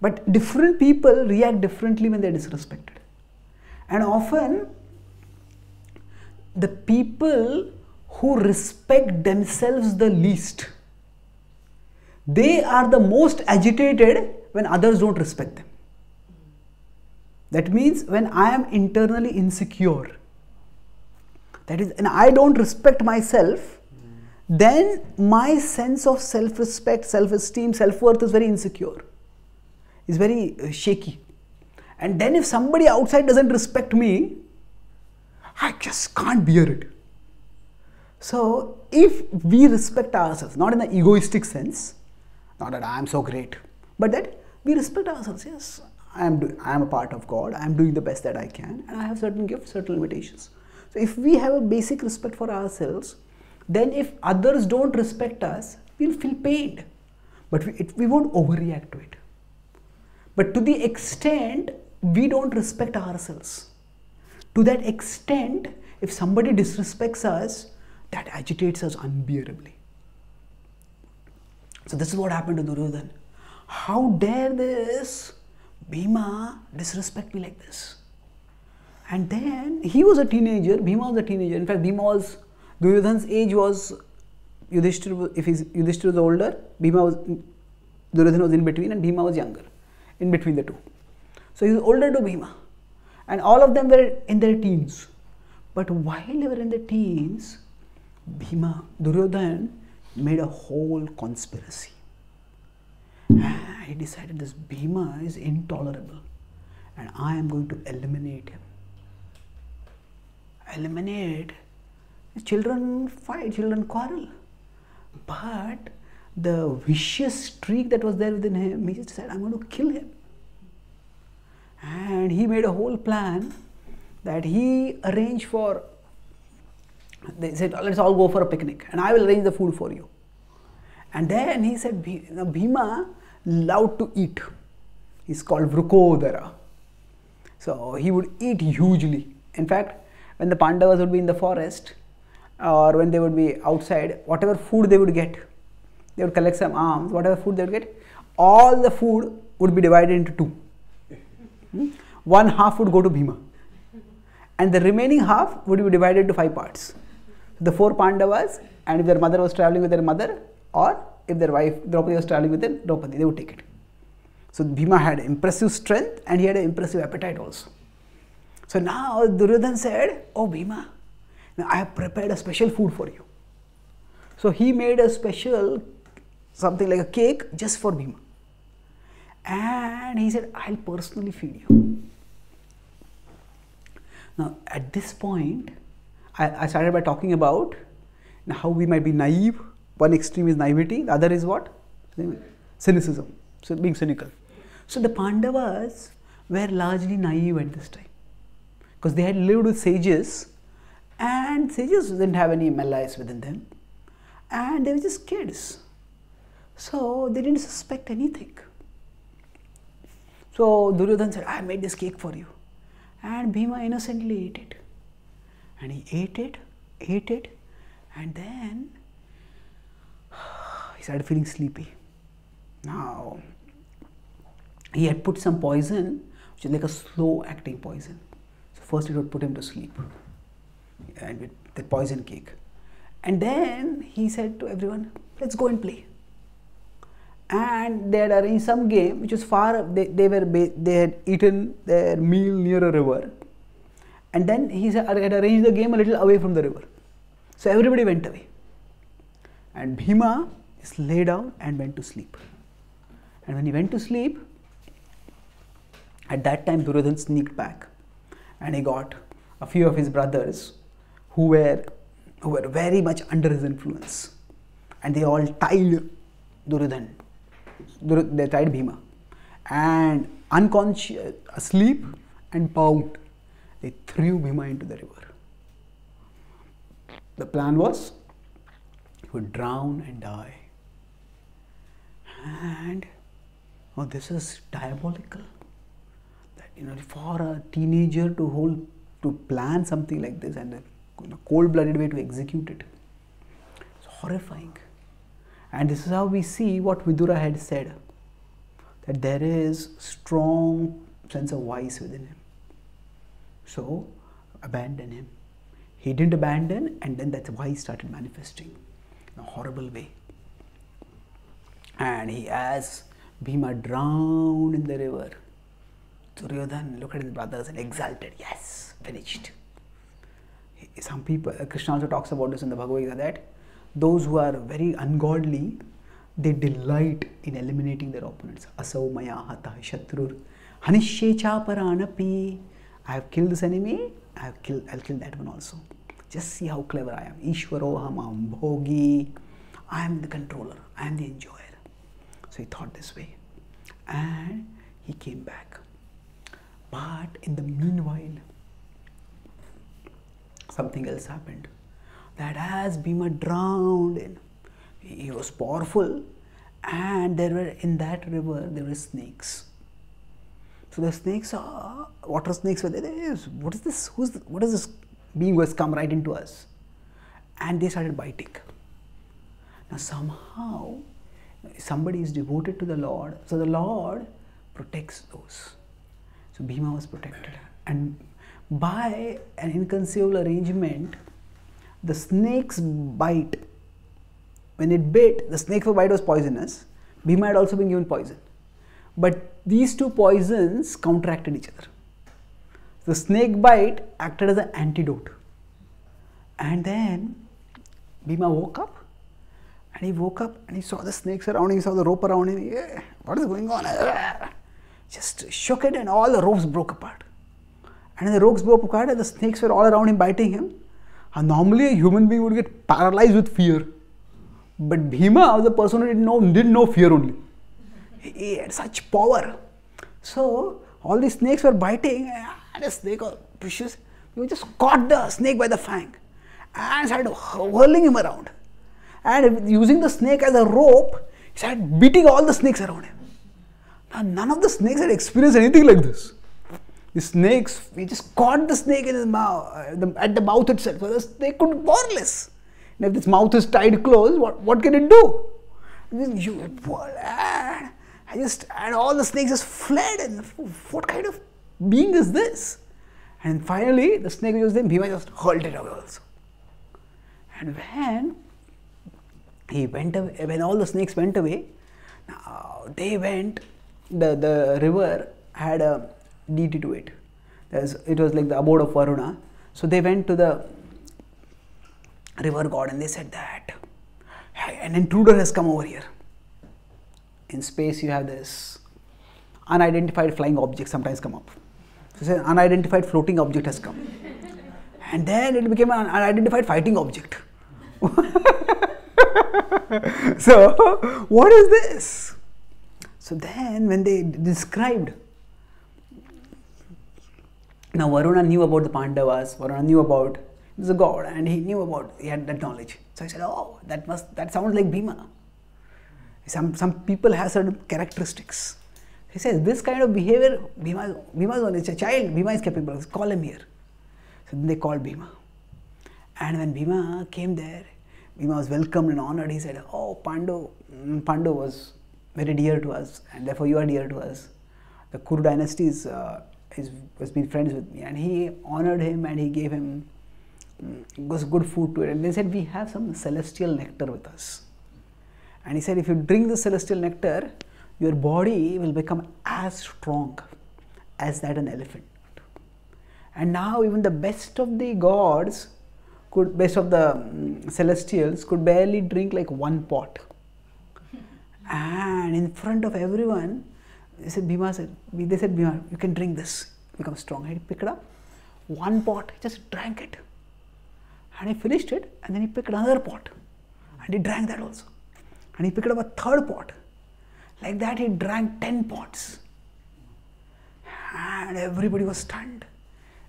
But different people react differently when they're disrespected. And often, the people who respect themselves the least, they are the most agitated when others don't respect them. That means when I am internally insecure, that is, and I don't respect myself, then my sense of self respect, self esteem, self worth is very insecure, is very uh, shaky. And then if somebody outside doesn't respect me, I just can't bear it. So if we respect ourselves, not in the egoistic sense, not that I am so great, but that we respect ourselves. Yes, I am I am a part of God. I am doing the best that I can, and I have certain gifts, certain limitations. So if we have a basic respect for ourselves, then if others don't respect us, we'll feel pained, but we, it, we won't overreact to it. But to the extent we don't respect ourselves, to that extent, if somebody disrespects us, that agitates us unbearably. So this is what happened to Duryodhana. How dare this Bhima disrespect me like this? And then he was a teenager, Bhima was a teenager. In fact, Bhima was, Duryodhana's age was, Yudhishthir, if he's, Yudhishthir was older, Bhima was, Duryodhana was in between and Bhima was younger, in between the two. So he was older to Bhima. And all of them were in their teens. But while they were in their teens, Bhima, Duryodhana made a whole conspiracy. He decided this Bhima is intolerable and I am going to eliminate him. Eliminate. Children fight, children quarrel. But the vicious streak that was there within him, he just said, I'm going to kill him. And he made a whole plan that he arranged for. They said, let's all go for a picnic and I will arrange the food for you. And then he said, Bhima loved to eat. He's called Vrukodara. So he would eat hugely. In fact, when the Pandavas would be in the forest or when they would be outside, whatever food they would get, they would collect some alms, whatever food they would get, all the food would be divided into two. Hmm? One half would go to Bhima, and the remaining half would be divided into five parts. The four Pandavas, and if their mother was traveling with their mother, or if their wife Draupadi was traveling with their Draupadi, they would take it. So Bhima had impressive strength and he had an impressive appetite also. So now Duryodhan said, Oh Bhima, now I have prepared a special food for you. So he made a special something like a cake just for Bhima. And he said, I'll personally feed you. Now at this point, I, I started by talking about how we might be naive. One extreme is naivety, the other is what? Cynicism. So being cynical. So the Pandavas were largely naive at this time because they had lived with sages and sages didn't have any malice within them and they were just kids. So they didn't suspect anything. So Duryodhan said, I made this cake for you. And Bhima innocently ate it. And he ate it, ate it, and then he started feeling sleepy. Now, he had put some poison, which is like a slow acting poison. So, first it would put him to sleep and with the poison cake. And then he said to everyone, Let's go and play. And they had arranged some game which was far, they, they, were, they had eaten their meal near a river. And then he had arranged the game a little away from the river. So everybody went away. And Bhima just lay down and went to sleep. And when he went to sleep, at that time Duryodhan sneaked back and he got a few of his brothers who were who were very much under his influence. And they all tied Duryodhan. They tied Bhima. And unconscious, asleep and bound, they threw Bhima into the river. The plan was he would drown and die. And oh, this is diabolical. That you know, for a teenager to hold to plan something like this and a cold-blooded way to execute it, it's horrifying. And this is how we see what Vidura had said that there is strong sense of vice within him. So abandon him. He didn't abandon, and then that's why he started manifesting in a horrible way. And he, as Bhima drowned in the river, Duryodhan looked at his brothers and exulted, yes, finished. Some people, Krishna also talks about this in the Bhagavad Gita that those who are very ungodly, they delight in eliminating their opponents. Asau maya hata shatrur. I have killed this enemy, I have killed, I'll kill that one also. Just see how clever I am. Ishwaroham am bhogi. I am the controller, I am the enjoyer. So he thought this way. And he came back. But in the meanwhile, something else happened. That as Bhima drowned in, he was powerful, and there were in that river there were snakes. So the snakes are water snakes were there. What is this? Who's the, what is this being who has come right into us? And they started biting. Now somehow somebody is devoted to the Lord, so the Lord protects those. So Bhima was protected. And by an inconceivable arrangement, the snake's bite, when it bit, the snake's bite was poisonous. Bhima had also been given poison. But these two poisons counteracted each other. The snake bite acted as an antidote. And then Bhima woke up and he woke up and he saw the snakes around him, he saw the rope around him. Yeah, what is going on? Just shook it and all the ropes broke apart. And the ropes broke apart and the snakes were all around him biting him. And normally a human being would get paralyzed with fear. But Bhima was a person who didn't know, didn't know fear only. He had such power. So all these snakes were biting, and a snake was vicious. He just caught the snake by the fang and started whirling him around. And using the snake as a rope, he started beating all the snakes around him. Now, none of the snakes had experienced anything like this. The snakes, he just caught the snake in his mouth, uh, at the mouth itself. So the snake could powerless. And if its mouth is tied closed, what, what can it do? You, I just, and all the snakes just fled. And what kind of being is this? And finally, the snake used them, Bhima just hurled it away also. And when he went away, when all the snakes went away, now they went, the, the river had a deity to it. It was like the abode of Varuna. So they went to the river god and they said that "Hey, an intruder has come over here. In space, you have this unidentified flying object sometimes come up. So an unidentified floating object has come. And then it became an unidentified fighting object. so, what is this? So then, when they described, now Varuna knew about the Pandavas. Varuna knew about he a god, and he knew about he had that knowledge. So I said, "Oh, that must that sounds like Bhima." Some some people have certain characteristics. He says this kind of behavior, Bhima, Bhima is. It's a child. Bhima is capable. Call him here. So then they called Bhima. And when Bhima came there, Bhima was welcomed and honored. He said, Oh, Pandu, mm, Pandu was very dear to us, and therefore you are dear to us. The Kuru dynasty is, uh, is, has been friends with me. And he honored him and he gave him mm, was good food to it. And they said, We have some celestial nectar with us. And he said, If you drink the celestial nectar, your body will become as strong as that an elephant. And now, even the best of the gods could, best of the um, celestials, could barely drink like one pot. And in front of everyone, they said, Bhima said, they said, Bhima, you can drink this, become strong. He picked it up, one pot, he just drank it. And he finished it, and then he picked another pot, and he drank that also. And he picked up a third pot. Like that, he drank 10 pots. And everybody was stunned.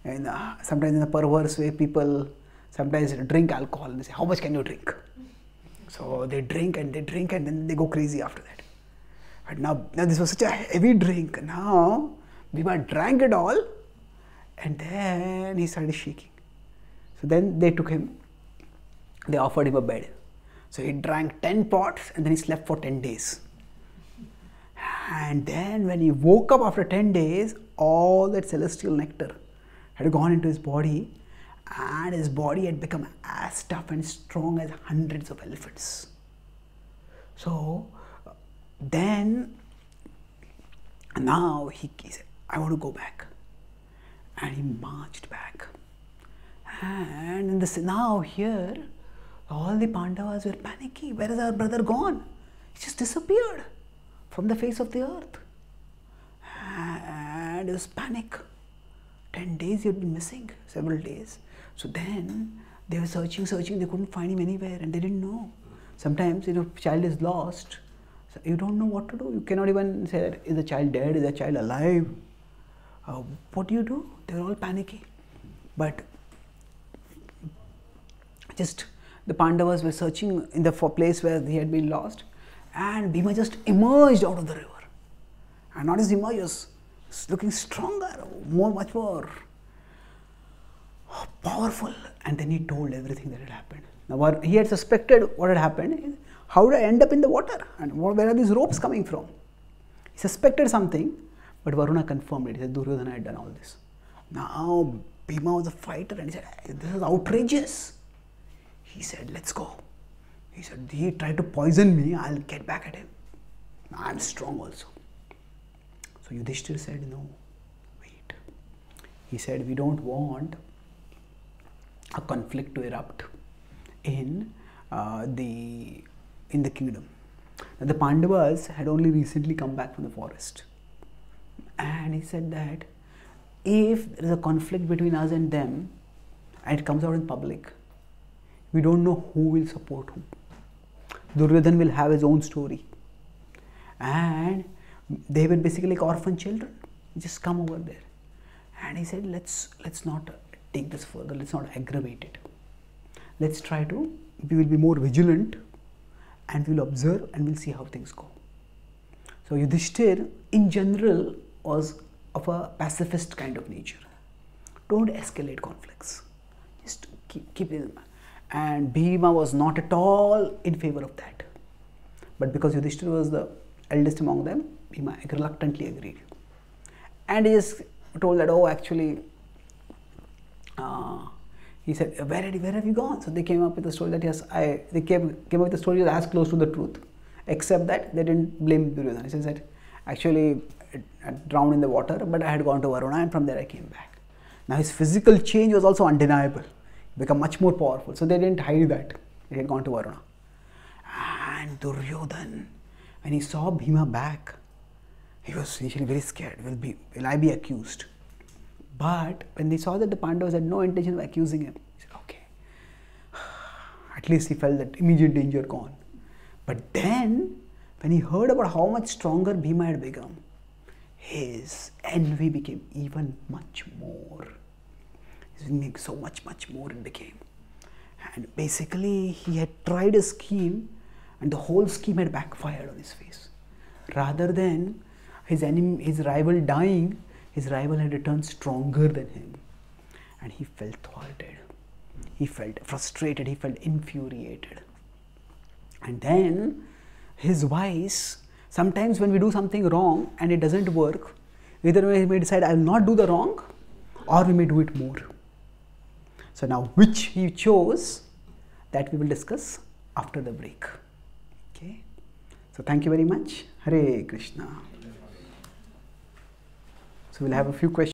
And uh, sometimes, in a perverse way, people sometimes drink alcohol and they say, How much can you drink? So they drink and they drink and then they go crazy after that. But now, now this was such a heavy drink. Now, Bhima drank it all and then he started shaking. So then they took him, they offered him a bed. So he drank 10 pots and then he slept for 10 days. And then when he woke up after 10 days, all that celestial nectar had gone into his body and his body had become as tough and strong as hundreds of elephants. So then, now he, he said, I want to go back. And he marched back. And in this, now here, all the Pandavas were panicky. Where is our brother gone? He just disappeared from the face of the earth. And it was panic. 10 days he had been missing, several days. So then they were searching, searching, they couldn't find him anywhere and they didn't know. Sometimes, you know, child is lost, so you don't know what to do. You cannot even say, is the child dead? Is the child alive? Uh, what do you do? They're all panicky. But just the Pandavas were searching in the place where he had been lost, and Bhima just emerged out of the river. And not emerged, was looking stronger, more, much more powerful. And then he told everything that had happened. Now, he had suspected what had happened. How did I end up in the water? And where are these ropes coming from? He suspected something, but Varuna confirmed it. He said, Duryodhana had done all this. Now, Bhima was a fighter and he said, This is outrageous. He said, Let's go. He said, He tried to poison me, I'll get back at him. I'm strong also. So Yudhishthir said, No, wait. He said, We don't want a conflict to erupt in uh, the in the kingdom. Now, the Pandavas had only recently come back from the forest, and he said that if there is a conflict between us and them, and it comes out in public, we don't know who will support whom. Duryodhan will have his own story, and they were basically like orphan children. just come over there. And he said, let's let's not take this further. Let's not aggravate it. Let's try to. We will be more vigilant, and we'll observe, and we'll see how things go. So Yudhishthir, in general, was of a pacifist kind of nature. Don't escalate conflicts. Just keep keep it in mind. And Bhima was not at all in favor of that. But because Yudhishthir was the eldest among them, Bhima reluctantly agreed. And he is told that, oh, actually, uh, he said, where, had, where have you gone? So they came up with the story that, yes, I, they came, came up with the story as close to the truth, except that they didn't blame Duryodhana. He said, actually, I drowned in the water, but I had gone to Varuna and from there I came back. Now his physical change was also undeniable, become much more powerful. So they didn't hide that he had gone to Varuna. And Duryodhan, when he saw Bhima back, he was initially very scared. Will be will I be accused? But when they saw that the Pandavas had no intention of accusing him, he said, okay. At least he felt that immediate danger gone. But then, when he heard about how much stronger Bhima had become, his envy became even much more. His envy so much, much more it became. And basically, he had tried a scheme, and the whole scheme had backfired on his face. Rather than his enemy, his rival dying, his rival had returned stronger than him. And he felt thwarted. He felt frustrated. He felt infuriated. And then his vice, sometimes when we do something wrong and it doesn't work, either we may decide I will not do the wrong or we may do it more. So now which he chose, that we will discuss after the break. Okay. So thank you very much. Hare Krishna. So we'll have a few questions.